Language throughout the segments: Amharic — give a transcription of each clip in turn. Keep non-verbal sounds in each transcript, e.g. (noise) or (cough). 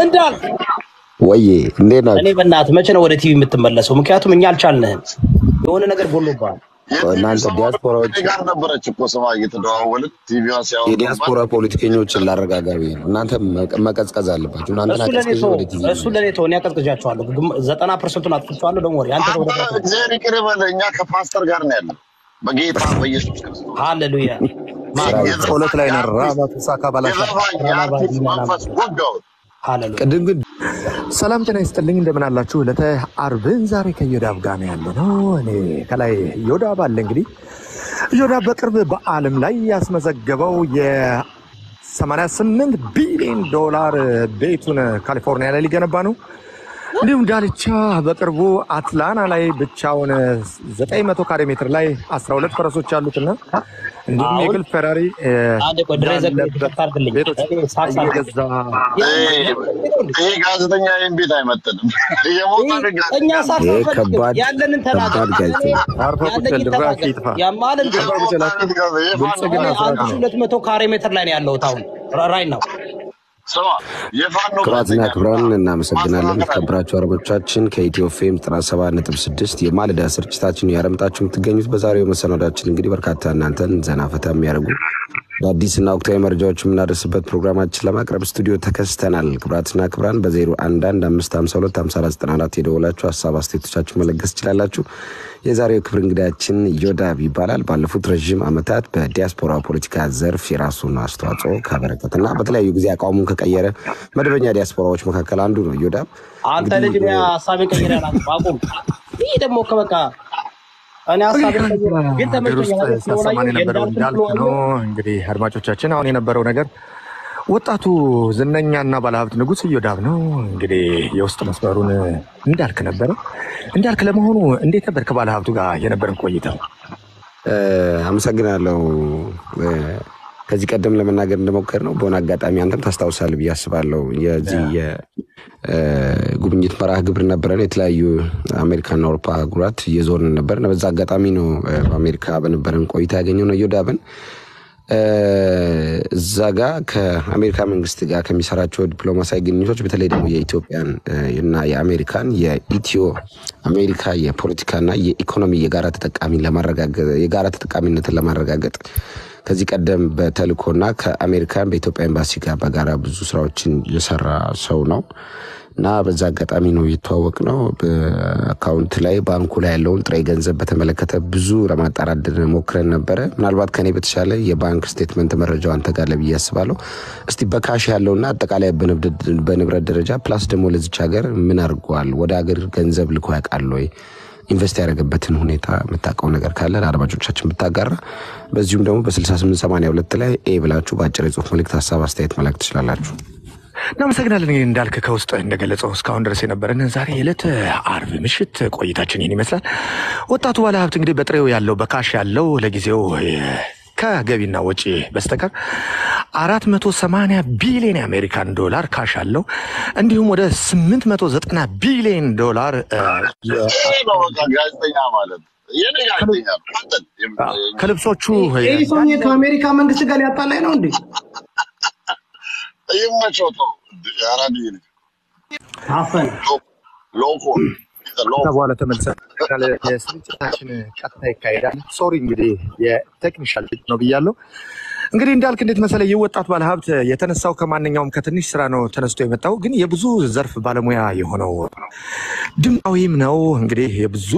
እንዳል ወዬ እንዴት ናችሁ? እኔ በእናትህ መቼ ነው ወደ ቲቪ የምትመለሰው? ምክንያቱም እኛ አልቻልንህም። የሆነ ነገር ጎሎብሃል። እናንተ ዲያስፖራዎች ጋር ነበረች እኮ ስማ እየተደዋወልን ቲቪዋን ሲያወሩ የዲያስፖራ ፖለቲከኞችን ላረጋጋቢ ነው። እናንተ መቀ- መቀዝቀዝ አለባችሁ። እናንተ እሱ ለእኔ ናቀዝቀዝ ተው፣ ወደ ቲቪ እሱ ለእኔ ተው። እኔ አቀዝቅዣቸዋለሁ። ዘጠና ፐርሰንቱን አጥፍቼዋለሁ። ደግሞ ወሬ አንተ ወደ አንተ እግዚአብሔር ይቅር በለ እኛ ከፓስተር ጋር ነው ያለው በጌታ በኢየሱስ ክርስቶስ ሃሌሉያ ጸሎት ላይ ነን። ራባ ተሳካ ባላሻ የዘፋኝ የአርቲስት መንፈስ ግን ሰላም ጤና ይስጥልኝ። እንደምን አላችሁ? ዕለተ አርብን ዛሬ ከዮዳብ ጋር ነው ያለ ነው። እኔ ከላይ ዮዳብ አለ። እንግዲህ ዮዳብ በቅርብ በዓለም ላይ ያስመዘገበው የ88 ቢሊዮን ዶላር ቤቱን ካሊፎርኒያ ላይ ሊገነባ ነው። እንዲሁም ዳልቻ በቅርቡ አትላና ላይ ብቻውን 900 ካሬ ሜትር ላይ 12 ፈረሶች አሉትና እንዲሁም አሁን የግል ፈራሪ ጋዜጠኛ ይህን ቤት አይመጥንም። (laughs) ሁለት መቶ ካሬ ሜትር ላይ ነው ያለሁት አሁን ራይ ነው። ክቡራትና ክቡራን እናመሰግናለን። የተከበራችሁ አድማጮቻችን ከኢትዮ ፌም ጥራት ሰባ ነጥብ ስድስት የማለዳ ስርጭታችን ያረምጣችሁ የምትገኙት በዛሬው መሰናዳችን እንግዲህ በርካታ እናንተን ዘና ፈታ የሚያደርጉ አዲስና ወቅታዊ መረጃዎች የምናደርስበት ፕሮግራማችን ለማቅረብ ስቱዲዮ ተከስተናል። አራት ዘጠና አራት የደወላችሁ ሀሳብ አስተያየቶቻችሁ መለገስ ትችላላችሁ። የዛሬው ክብር እንግዳችን ዮዳብ ይባላል። ባለፉት ረዥም ዓመታት በዲያስፖራ ፖለቲካ ዘርፍ የራሱን አስተዋጽኦ ካበረከትና በተለያዩ ጊዜ አቋሙን ከቀየረ መደበኛ ዲያስፖራዎች መካከል አንዱ ነው ዮዳብ። አንተ ልጅ አላውቅም። አቁም። ይህ ደግሞ ከበቃ እኔ ቀይሬ ግን የነበረው እንዳልክ ነው። እንግዲህ አድማጮቻችን አሁን የነበረው ነገር ወጣቱ ዝነኛና ባለሀብት ንጉስ እዮዳብ ነው። እንግዲህ የውስጥ መስመሩን እንዳልክ ነበረ። እንዳልክ ለመሆኑ እንዴት ነበር ከባለሀብቱ ጋር የነበረን ቆይታ? እ፣ አመሰግናለሁ። ከዚህ ቀደም ለመናገር እንደሞከር ነው በሆነ አጋጣሚ አንተም ታስታውሳለህ ብዬ አስባለሁ። የዚህ የጉብኝት መርሃ ግብር ነበረን። የተለያዩ አሜሪካና አውሮፓ አህጉራት እየዞርን ነበር። በዛ አጋጣሚ ነው በአሜሪካ በነበረን ቆይታ ያገኘው ነው ዮዳብን እዛ ጋር ከአሜሪካ መንግስት ጋር ከሚሰራቸው ዲፕሎማሲያዊ ግንኙነቶች በተለይ ደግሞ የኢትዮጵያን እና የአሜሪካን የኢትዮ አሜሪካ የፖለቲካና የኢኮኖሚ የጋራ ተጠቃሚ ለማረጋገጥ የጋራ ተጠቃሚነትን ለማረጋገጥ ከዚህ ቀደም በተልእኮና ከአሜሪካን በኢትዮጵያ ኤምባሲ ጋር በጋራ ብዙ ስራዎችን የሰራ ሰው ነው እና በዛ አጋጣሚ ነው የተዋወቅ ነው። በ account ላይ ባንኩ ላይ ያለውን ጥሬ ገንዘብ በተመለከተ ብዙ ለማጣራት ሞክረን ነበረ። ምናልባት ከኔ በተሻለ የባንክ statement መረጃው አንተ ጋር ለብዬ አስባለሁ። እስቲ በ cash ያለውና አጠቃላይ በንብረት ደረጃ plus ደግሞ ለዚች ሀገር ምን አድርጓል፣ ወደ ሀገር ገንዘብ ልኮ ያውቃል ወይ ኢንቨስት ያደረገበትን ሁኔታ የምታውቀው ነገር ካለ ለአድማጮቻችን ብታጋራ፣ በዚሁም ደግሞ በ6882 ላይ ኤ ብላችሁ በአጭር የጽሁፍ መልእክት ሀሳብ አስተያየት መላክ ትችላላችሁ። እናመሰግናለን። እንግዲህ እንዳልክ ከውስጥ እንደገለጸው እስካሁን ድረስ የነበረን ዛሬ ዕለት አርብ ምሽት ቆይታችን ይህን ይመስላል። ወጣቱ ባለሀብት እንግዲህ በጥሬው ያለው በ cash ያለው ለጊዜው ከገቢና ወጪ በስተቀር አራት መቶ ሰማንያ ቢሊዮን የአሜሪካን ዶላር cash አለው። እንዲሁም ወደ ስምንት መቶ ዘጠና ቢሊዮን ዶላር ከልብሶቹ ከአሜሪካ መንግስት ጋር ሊያጣላኝ ነው እንዴ? ይመቸው ሎኮ በኋላ ተመልሰን የስርጭታችን ቀጥታ ይካሄዳል። ሶሪ እንግዲህ የቴክኒሻል ነው ብያለሁ። እንግዲህ እንዳልክ እንዴት መሰለ ይህ ወጣት ባለሀብት የተነሳው ከማንኛውም ከትንሽ ስራ ነው ተነስቶ የመጣው ግን የብዙ ዘርፍ ባለሙያ የሆነው ድምፃዊም ነው። እንግዲህ የብዙ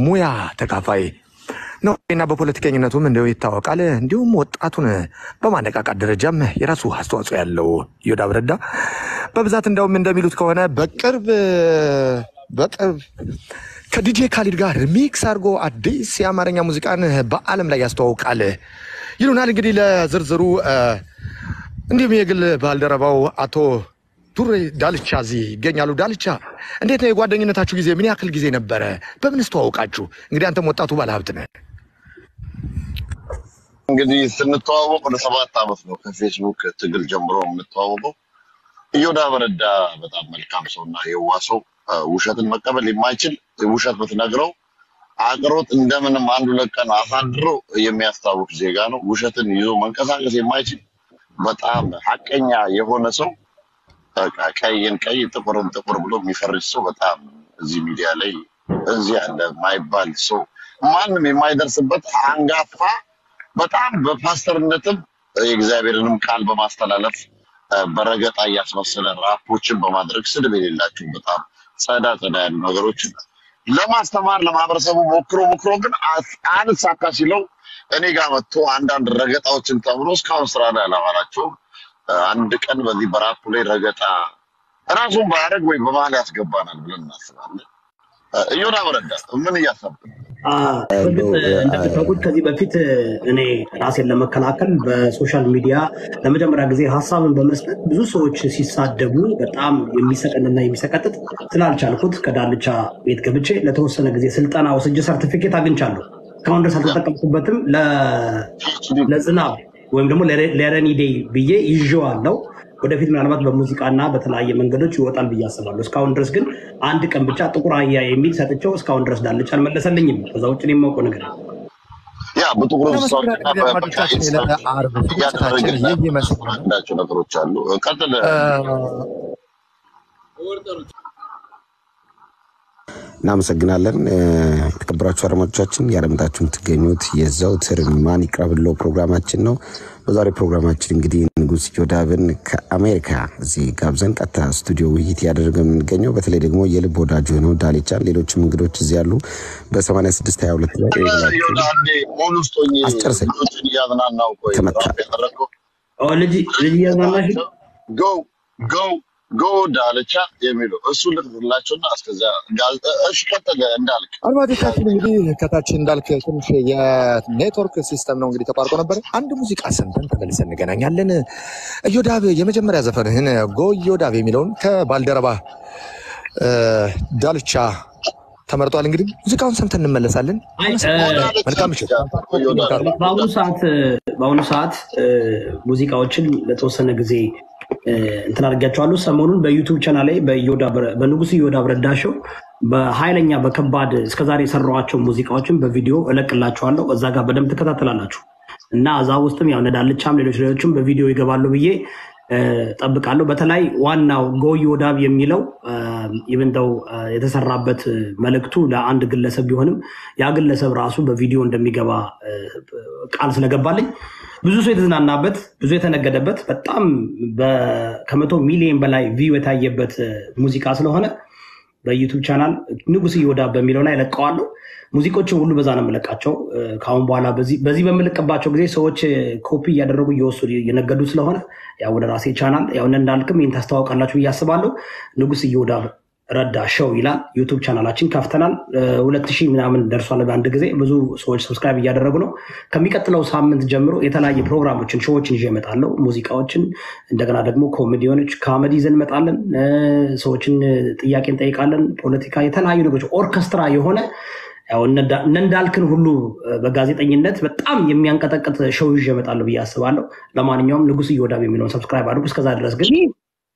ሙያ ተካፋይ ነው እና በፖለቲከኝነቱም እንዲሁ ይታወቃል። እንዲሁም ወጣቱን በማነቃቃት ደረጃም የራሱ አስተዋጽኦ ያለው እዮዳብ ረዳ በብዛት እንደውም እንደሚሉት ከሆነ በቅርብ በቅርብ ከዲጄ ካሊድ ጋር mix አድርጎ አዲስ የአማርኛ ሙዚቃን በዓለም ላይ ያስተዋውቃል ይሉናል። እንግዲህ ለዝርዝሩ እንዲሁም የግል ባልደረባው አቶ ዱሬ ዳልቻ እዚህ ይገኛሉ። ዳልቻ እንዴት ነው የጓደኝነታችሁ ጊዜ? ምን ያክል ጊዜ ነበረ? በምን ስተዋውቃችሁ? እንግዲህ አንተም ወጣቱ ባለሀብት ነህ። እንግዲህ ስንተዋወቅ ወደ ሰባት ዓመት ነው ከፌስቡክ ትግል ጀምሮ የምንተዋወቀው። እዮዳብ ረዳ በጣም መልካም ሰውና የዋ ሰው ውሸትን መቀበል የማይችል ውሸት ብትነግረው አቅሮት እንደምንም አንድ ሁለት ቀን አሳድሮ የሚያስታውቅ ዜጋ ነው። ውሸትን ይዞ መንቀሳቀስ የማይችል በጣም ሀቀኛ የሆነ ሰው ቀይን ቀይ ጥቁርን ጥቁር ብሎ የሚፈርጅ ሰው በጣም እዚህ ሚዲያ ላይ እዚህ ያለ የማይባል ሰው ማንም የማይደርስበት አንጋፋ በጣም በፓስተርነትም የእግዚአብሔርንም ቃል በማስተላለፍ በረገጣ እያስመሰለ ራፖችን በማድረግ ስድብ የሌላቸው በጣም ጸዳ ጸዳ ያሉ ነገሮችን ለማስተማር ለማህበረሰቡ ሞክሮ ሞክሮ ግን አልሳካ ሲለው እኔ ጋር መጥቶ አንዳንድ ረገጣዎችን ተምሮ እስካሁን ስራ ላይ አላዋላቸውም። አንድ ቀን በዚህ በራፑ ላይ ረገጣ ራሱን ባያደርግ ወይ በመሀል ያስገባናል ብለን እናስባለን። እ፣ እዮዳብ ረዳ ምን እያሰብክ? እንደምታውቁት ከዚህ በፊት እኔ ራሴን ለመከላከል በ social media ለመጀመሪያ ጊዜ ሀሳብን በመስጠት ብዙ ሰዎች ሲሳደቡ በጣም የሚሰቀጥንና የሚሰቀጥጥ ስላልቻልኩት ከዳልቻ ቤት ገብቼ ለተወሰነ ጊዜ ስልጠና ወስጄ ሰርቲፊኬት አግኝቻለሁ። እስካሁን ድረስ አልተጠቀምኩበትም። ለዝናብ ወይም ደግሞ ለ rainy day ብዬ ይዤዋለሁ። ወደፊት ምናልባት በሙዚቃና በተለያየ መንገዶች ይወጣል ብዬ አስባለሁ። እስካሁን ድረስ ግን አንድ ቀን ብቻ ጥቁር አህያ የሚል ሰጥቼው እስካሁን ድረስ ዳልቻ አልመለሰልኝም። ከዛ ውጭ የማውቀው ነገር ያ በጥቁር አንዳቸው ነገሮች አሉ። ቀጥል። እናመሰግናለን። የተከበራችሁ አድማጮቻችን ያደመጣችሁ የምትገኙት የዘውትር ማን ይቅረብለው ፕሮግራማችን ነው። በዛሬ ፕሮግራማችን እንግዲህ ንጉስ ዮዳብን ከአሜሪካ እዚህ ጋብዘን ቀጥታ ስቱዲዮ ውይይት እያደረገ የምንገኘው በተለይ ደግሞ የልብ ወዳጁ የሆነው ዳሌቻን ሌሎችም እንግዶች እዚህ ያሉ በ8622 ላይ ይላችሁ ይሁዳ አንዴ ሞል ውስጥ ሆኜ አስጨርሰኝ። ልጆችን እያዝናናው ቆይ ተመታ። ልጅ ልጅ እያዝናናሽ? ጎ ዳልቻ የሚለው እሱ ልትላቸውና እስከዚያ ጋዝ እሺ ቀጥል እንዳልክ አድማጮቻችን እንግዲህ ከታች እንዳልክ ትንሽ የኔትወርክ ሲስተም ነው እንግዲህ ተቋርጦ ነበር። አንድ ሙዚቃ ሰምተን ተመልሰን እንገናኛለን። እዮዳብ የመጀመሪያ ዘፈንህን ጎ እዮዳብ የሚለውን ከባልደረባ ዳልቻ ተመርጧል። እንግዲህ ሙዚቃውን ሰምተን እንመለሳለን። መልካም ምሽት። በአሁኑ ሰዓት በአሁኑ ሰዓት እ፣ ሙዚቃዎችን ለተወሰነ ጊዜ እንትን አድርጊያቸዋለሁ። ሰሞኑን በዩቱብ ቻናል ላይ በንጉስ ኢዮዳብ ረዳ show በኃይለኛ በከባድ እስከዛሬ የሰራኋቸው ሙዚቃዎችን በቪዲዮ እለቅላችኋለሁ። እዛ ጋር በደንብ ትከታተላላችሁ እና እዛ ውስጥም ያው እነ ዳልቻም ሌሎች ሌሎችም በቪዲዮ ይገባሉ ብዬ እጠብቃለሁ። በተለይ ዋናው go ኢዮዳብ የሚለው ኢቨንተው የተሰራበት መልእክቱ ለአንድ ግለሰብ ቢሆንም ያ ግለሰብ ራሱ በቪዲዮ እንደሚገባ ቃል ስለገባልኝ ብዙ ሰው የተዝናናበት ብዙ የተነገደበት በጣም ከመቶ ሚሊዮን በላይ view የታየበት ሙዚቃ ስለሆነ በዩቱብ ቻናል ንጉስ እዮዳብ በሚለው ላይ ለቀዋለሁ። ሙዚቆችን ሁሉ በዛ ነው የምለቃቸው። ከአሁን በኋላ በዚህ በምለቅባቸው ጊዜ ሰዎች ኮፒ እያደረጉ እየወሰዱ እየነገዱ ስለሆነ ያው ወደ ራሴ ቻናል ያው እንዳልክም ይህን ታስተዋውቃላችሁ ብዬ አስባለሁ። ንጉስ እዮዳብ ረዳ show ይላል ዩቱብ ቻናላችን ከፍተናል። ሁለት ሺህ ምናምን ደርሷል በአንድ ጊዜ። ብዙ ሰዎች subscribe እያደረጉ ነው። ከሚቀጥለው ሳምንት ጀምሮ የተለያየ ፕሮግራሞችን show ዎችን ይዤ እመጣለሁ። ሙዚቃዎችን እንደገና ደግሞ ኮሜዲዮኖች ካመዲ ይዘን እንመጣለን። ሰዎችን ጥያቄ እንጠይቃለን። ፖለቲካ፣ የተለያዩ ነገሮች ኦርኬስትራ የሆነ እነ እንዳ- እነ እንዳልክን ሁሉ በጋዜጠኝነት በጣም የሚያንቀጠቅጥ show ይዤ እመጣለሁ ብዬ አስባለሁ። ለማንኛውም ንጉስ እዮዳብ የሚለውን subscribe አድርጉ። እስከዛ ድረስ ግን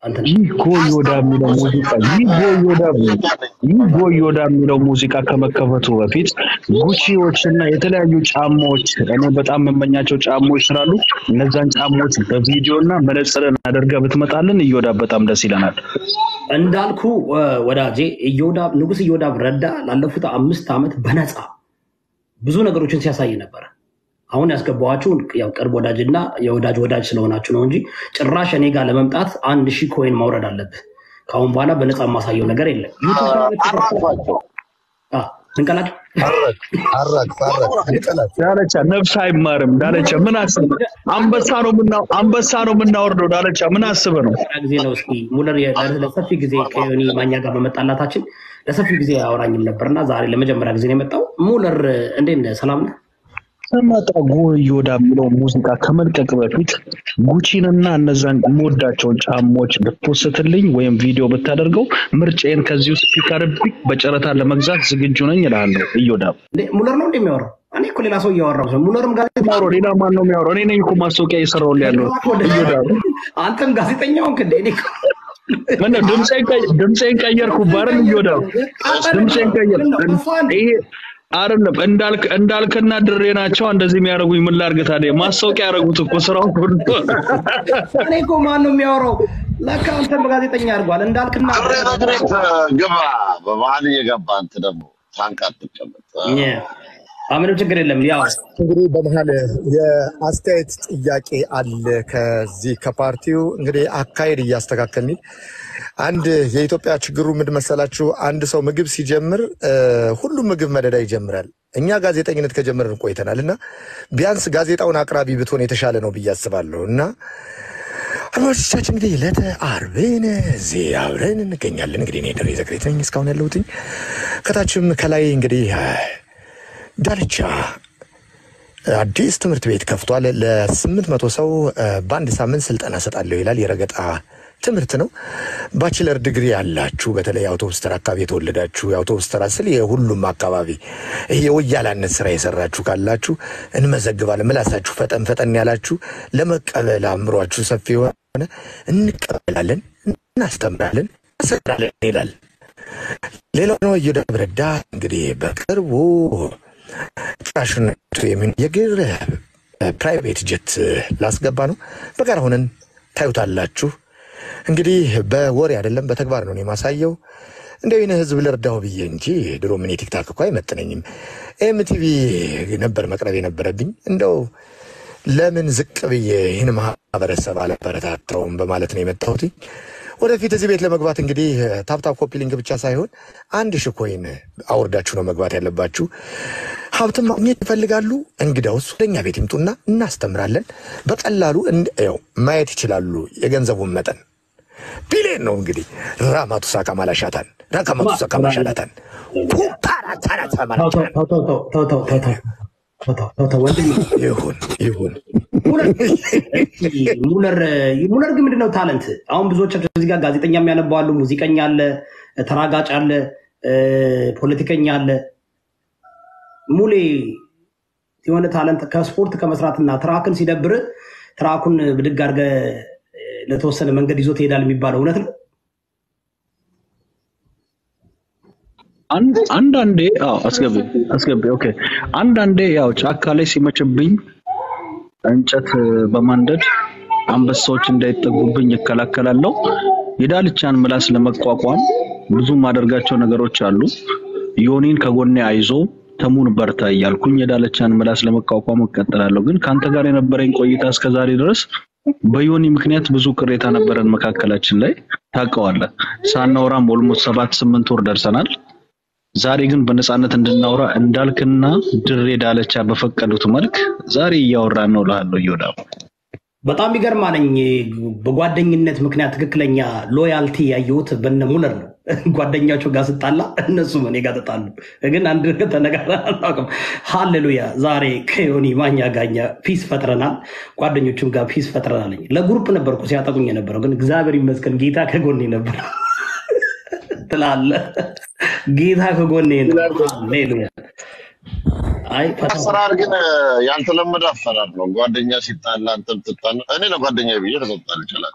እንትን ይህ go እዮዳብ የሚለው ሙዚቃ የሚለው ከመከፈቱ በፊት ጉቺዎች እና የተለያዩ ጫማዎች እኔ በጣም የምመኛቸው ጫማዎች ስላሉ እነዛን ጫማዎች በቪዲዮ እና መነጽርን አድርገህ ብትመጣልን እዮዳ በጣም ደስ ይለናል። እንዳልኩ ወዳጄ ንጉስ እዮዳብ ረዳ ላለፉት አምስት ዓመት በነፃ ብዙ ነገሮችን ሲያሳይ ነበረ። አሁን ያስገባኋችሁ ያው ቅርብ ወዳጅና የወዳጅ ወዳጅ ስለሆናችሁ ነው እንጂ ጭራሽ እኔ ጋር ለመምጣት አንድ ሺህ ኮይን ማውረድ አለብህ። ከአሁን በኋላ በነፃ የማሳየው ነገር የለም። ዳለቻ ነፍስ አይማርም። ዳለቻ ምን አስበህ አንበሳ ነው ምና አንበሳ ነው የምናወርደው። ዳለቻ ምን አስበህ ነው? ጊዜ ነው። እስኪ ሙለር ለሰፊ ጊዜ ከዮኒ ማኛ ጋር በመጣላታችን ለሰፊ ጊዜ አወራኝም ነበርና ዛሬ ለመጀመሪያ ጊዜ ነው የመጣው። ሙለር እንዴት ነህ? ሰላም ነህ? ስመጣ ጎዮዳ የሚለው ሙዚቃ ከመልቀቅ በፊት ጉቺንና እነዛን የምወዳቸውን ጫማዎች ብትፖስትልኝ ወይም ቪዲዮ ብታደርገው ምርጫዬን ፒክ አድርጌ በጨረታ ለመግዛት ዝግጁ ነኝ እልሃለሁ። እዮዳብ እንዴ፣ ሙለር ነው እንደሚያወራው? እኔ እኮ ሌላ ሰው እያወራሁ ነው። ሙለርም ማውሮ ሌላ ማን ነው የሚያወራው? እኔ ነኝ እኮ ማስታወቂያ እየሰራሁልህ ያለው አንተም ጋዜጠኛውን እንደ እኔ ምነው ድምፄን ቀየርኩ ባረን እዮዳብ ድምፄን ቀየር ይሄ አይደለም እንዳልክ እንዳልክና ድሬ ናቸው እንደዚህ የሚያደርጉኝ። ምን ላድርግ ታዲያ? ማስታወቂያ ያደረጉት እኮ ስራው ሁሉ እኔ እኮ ማን ነው የሚያወራው? ለካ አንተም ጋዜጠኛ አድርጓል እንዳልክና ግባ። በመሀል እየገባ አንተ ደግሞ ታንቃ ትቀመጥ። ምንም ችግር የለም። ያው እንግዲህ በመሀል የአስተያየት ጥያቄ አለ። ከዚህ ከፓርቲው እንግዲህ አካሄድ እያስተካከልን አንድ የኢትዮጵያ ችግሩ ምን መሰላችሁ? አንድ ሰው ምግብ ሲጀምር ሁሉም ምግብ መደዳ ይጀምራል። እኛ ጋዜጠኝነት ከጀመርን ቆይተናል እና ቢያንስ ጋዜጣውን አቅራቢ ብትሆን የተሻለ ነው ብዬ አስባለሁ እና አድማጮቻችን እንግዲህ ዕለተ ዓርብን እዚህ አብረን እንገኛለን። እንግዲህ እኔ ደሬ ዘግሬት ነኝ እስካሁን ያለሁትኝ ከታችም ከላይ እንግዲህ ዳልቻ አዲስ ትምህርት ቤት ከፍቷል። ለስምንት መቶ ሰው በአንድ ሳምንት ስልጠና ሰጣለሁ ይላል። የረገጣ ትምህርት ነው። ባችለር ዲግሪ ያላችሁ በተለይ አውቶቡስ ተራ አካባቢ የተወለዳችሁ የአውቶቡስ ተራ ስል የሁሉም አካባቢ ይህ የወያላነት ስራ የሰራችሁ ካላችሁ እንመዘግባለን። ምላሳችሁ ፈጠን ፈጠን ያላችሁ ለመቀበል አእምሯችሁ ሰፊ የሆነ እንቀበላለን፣ እናስተምራለን፣ እናሰራለን ይላል። ሌላው ነው ረዳ እንግዲህ በቅርቡ ጭራሽነቱ የሚሆን የግር ፕራይቬት ጀት ላስገባ ነው። በጋራ ሆነን ታዩታላችሁ። እንግዲህ በወሬ አይደለም በተግባር ነው የማሳየው። እንደው ይህን ህዝብ ልርዳው ብዬ እንጂ ድሮ ምን የ TikTok እኮ አይመጥነኝም። MTV ነበር መቅረብ የነበረብኝ። እንደው ለምን ዝቅ ብዬ ይህን ማህበረሰብ አላበረታታውም በማለት ነው የመጣሁት። ወደፊት እዚህ ቤት ለመግባት እንግዲህ tap tap copy link ብቻ ሳይሆን አንድ ሺህ coin አውርዳችሁ ነው መግባት ያለባችሁ። ሀብትም ማግኘት ይፈልጋሉ? እንግዳውስ ወደኛ ቤት ይምጡና እናስተምራለን። በቀላሉ ያው ማየት ይችላሉ የገንዘቡን መጠን ቢሌን ነው እንግዲህ ራማቱሳ ካማላሻታን ራካማቱሳ ካማላሻታን ይሁን ይሁን። ሙለር ግን ምንድነው ታለንት? አሁን ብዙዎቻቸው እዚህ ጋር ጋዜጠኛ የሚያነባው ሙዚቀኛ አለ፣ ተራጋጭ አለ፣ ፖለቲከኛ አለ። ሙሌ የሆነ ታለንት ከስፖርት ከመስራትና ትራክን ሲደብር truck ኡን ብድግ አድርገህ ለተወሰነ መንገድ ይዞ ትሄዳል የሚባለው እውነት ነው? አንዳንዴ አስገቢ አስገቢ። Okay። አንዳንዴ ያው ጫካ ላይ ሲመችብኝ እንጨት በማንደድ አንበሳዎች እንዳይጠጉብኝ ይከላከላለሁ። የዳልቻን ምላስ ለመቋቋም ብዙ ማደርጋቸው ነገሮች አሉ። ዮኒን ከጎኔ አይዞ ተሙን በርታ እያልኩኝ የዳልቻን ምላስ ለመቋቋም እቀጥላለሁ። ግን ከአንተ ጋር የነበረኝ ቆይታ እስከዛሬ ድረስ በዮኒ ምክንያት ብዙ ቅሬታ ነበረን መካከላችን ላይ ታውቀዋለህ። ሳናወራም almost ሰባት ስምንት ወር ደርሰናል። ዛሬ ግን በነፃነት እንድናወራ እንዳልክና ድሬ ዳለቻ በፈቀዱት መልክ ዛሬ እያወራን ነው እልሃለሁ። እዮዳብ በጣም ይገርማለኝ። በጓደኝነት ምክንያት ትክክለኛ loyalty ያየሁት በነ ሙለር ነው። ጓደኛቸው ጋር ስጣላ እነሱም እኔ ጋር ተጣሉ። ግን አንድ ነገር ተነጋግረን አናውቅም። ሃሌሉያ! ዛሬ ከዮኒ ማኛ ጋኛ peace ፈጥረናል፣ ጓደኞቹም ጋር peace ፈጥረናል። ለ group ነበርኩ ሲያጠቁኝ የነበረው ግን እግዚአብሔር ይመስገን ጌታ ከጎኔ ነበር ትላለህ። ጌታ ከጎኔ ፈተና አሰራር ግን ያልተለመደ አሰራር ነው። ጓደኛ ሲጣላ አንተም ትጣላ። እኔ ለጓደኛ ብዬ ተሰጣል ይችላል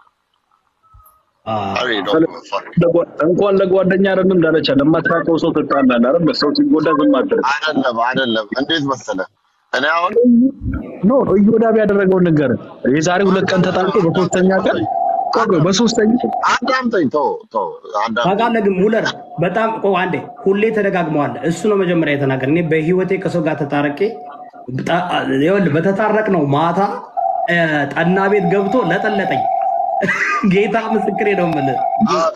እንኳን ለጓደኛ አይደለም ዳለቻ ለማታውቀው ሰው ትጣላለህ አይደል? ሰው ሲጎዳ ዝም አትልም። አይደለም አይደለም። እንዴት መሰለህ እኔ አሁን ኖ እዮዳብ ያደረገውን ነገር የዛሬ ሁለት ቀን ተጣልቶ በሶስተኛ ቀን ቆይ፣ በሶስተኛ አዳምጠኝ፣ ተው ተው፣ አዳምጠኝ። ታውቃለህ ግን ሙለር በጣም ቆይ አንዴ፣ ሁሌ ተደጋግመዋል። እሱ ነው መጀመሪያ የተናገር። እኔ በህይወቴ ከሰው ጋር ተጣረቄ በጣ- ይኸውልህ በተታረቅ ነው ማታ ጠና ቤት ገብቶ ለጠለጠኝ። ጌታ ምስክሬ ነው የምልህ።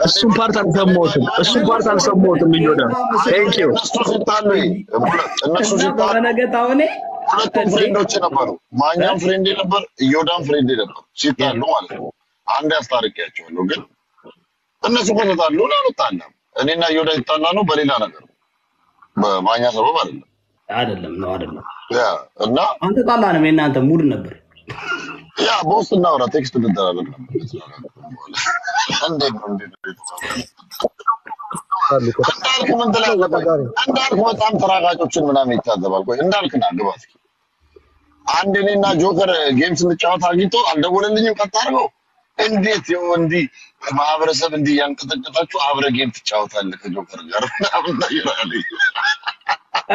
እሱን part አልሰማሁትም። እሱን part አልሰማሁትም። Thank you እነሱ ሲጣሉ በነገታው እኔ ሁለቱም friend ኦች ነበሩ። ማኛም friend ነበር፣ እዮዳም friend ነበር። ሲጣሉ ማለት ነው። አንድ ያስታርቂያቸዋለሁ። ግን እነሱ ከተጣሉ እኔ አልጣላም። እኔና እዮዳ ይጣላ ነው በሌላ ነገር ነው። በማኛ ሰበብ አይደለም። አይደለም ነው አይደለም። Yeah እና አንተ ጣላንም የእናንተ ሙድ ነበር። ያ በውስጥ እናውራ፣ text እንደራረግ ነበር።? እንዳልክ በጣም ተራጋጮችን ምናምን ይታዘባል። ቆይ እንዳልክ ና ግባ እስኪ። አንድ እኔና ጆከር game ስንጫወት አግኝቶ አልደወለልኝም። ቀጥ አድርገው እንዴት ይኸው እንዲህ ማህበረሰብ እንዲህ እያንቀጠቀጣችሁ አብረህ game ትጫወታለህ ከጆከር ጋር ምናምን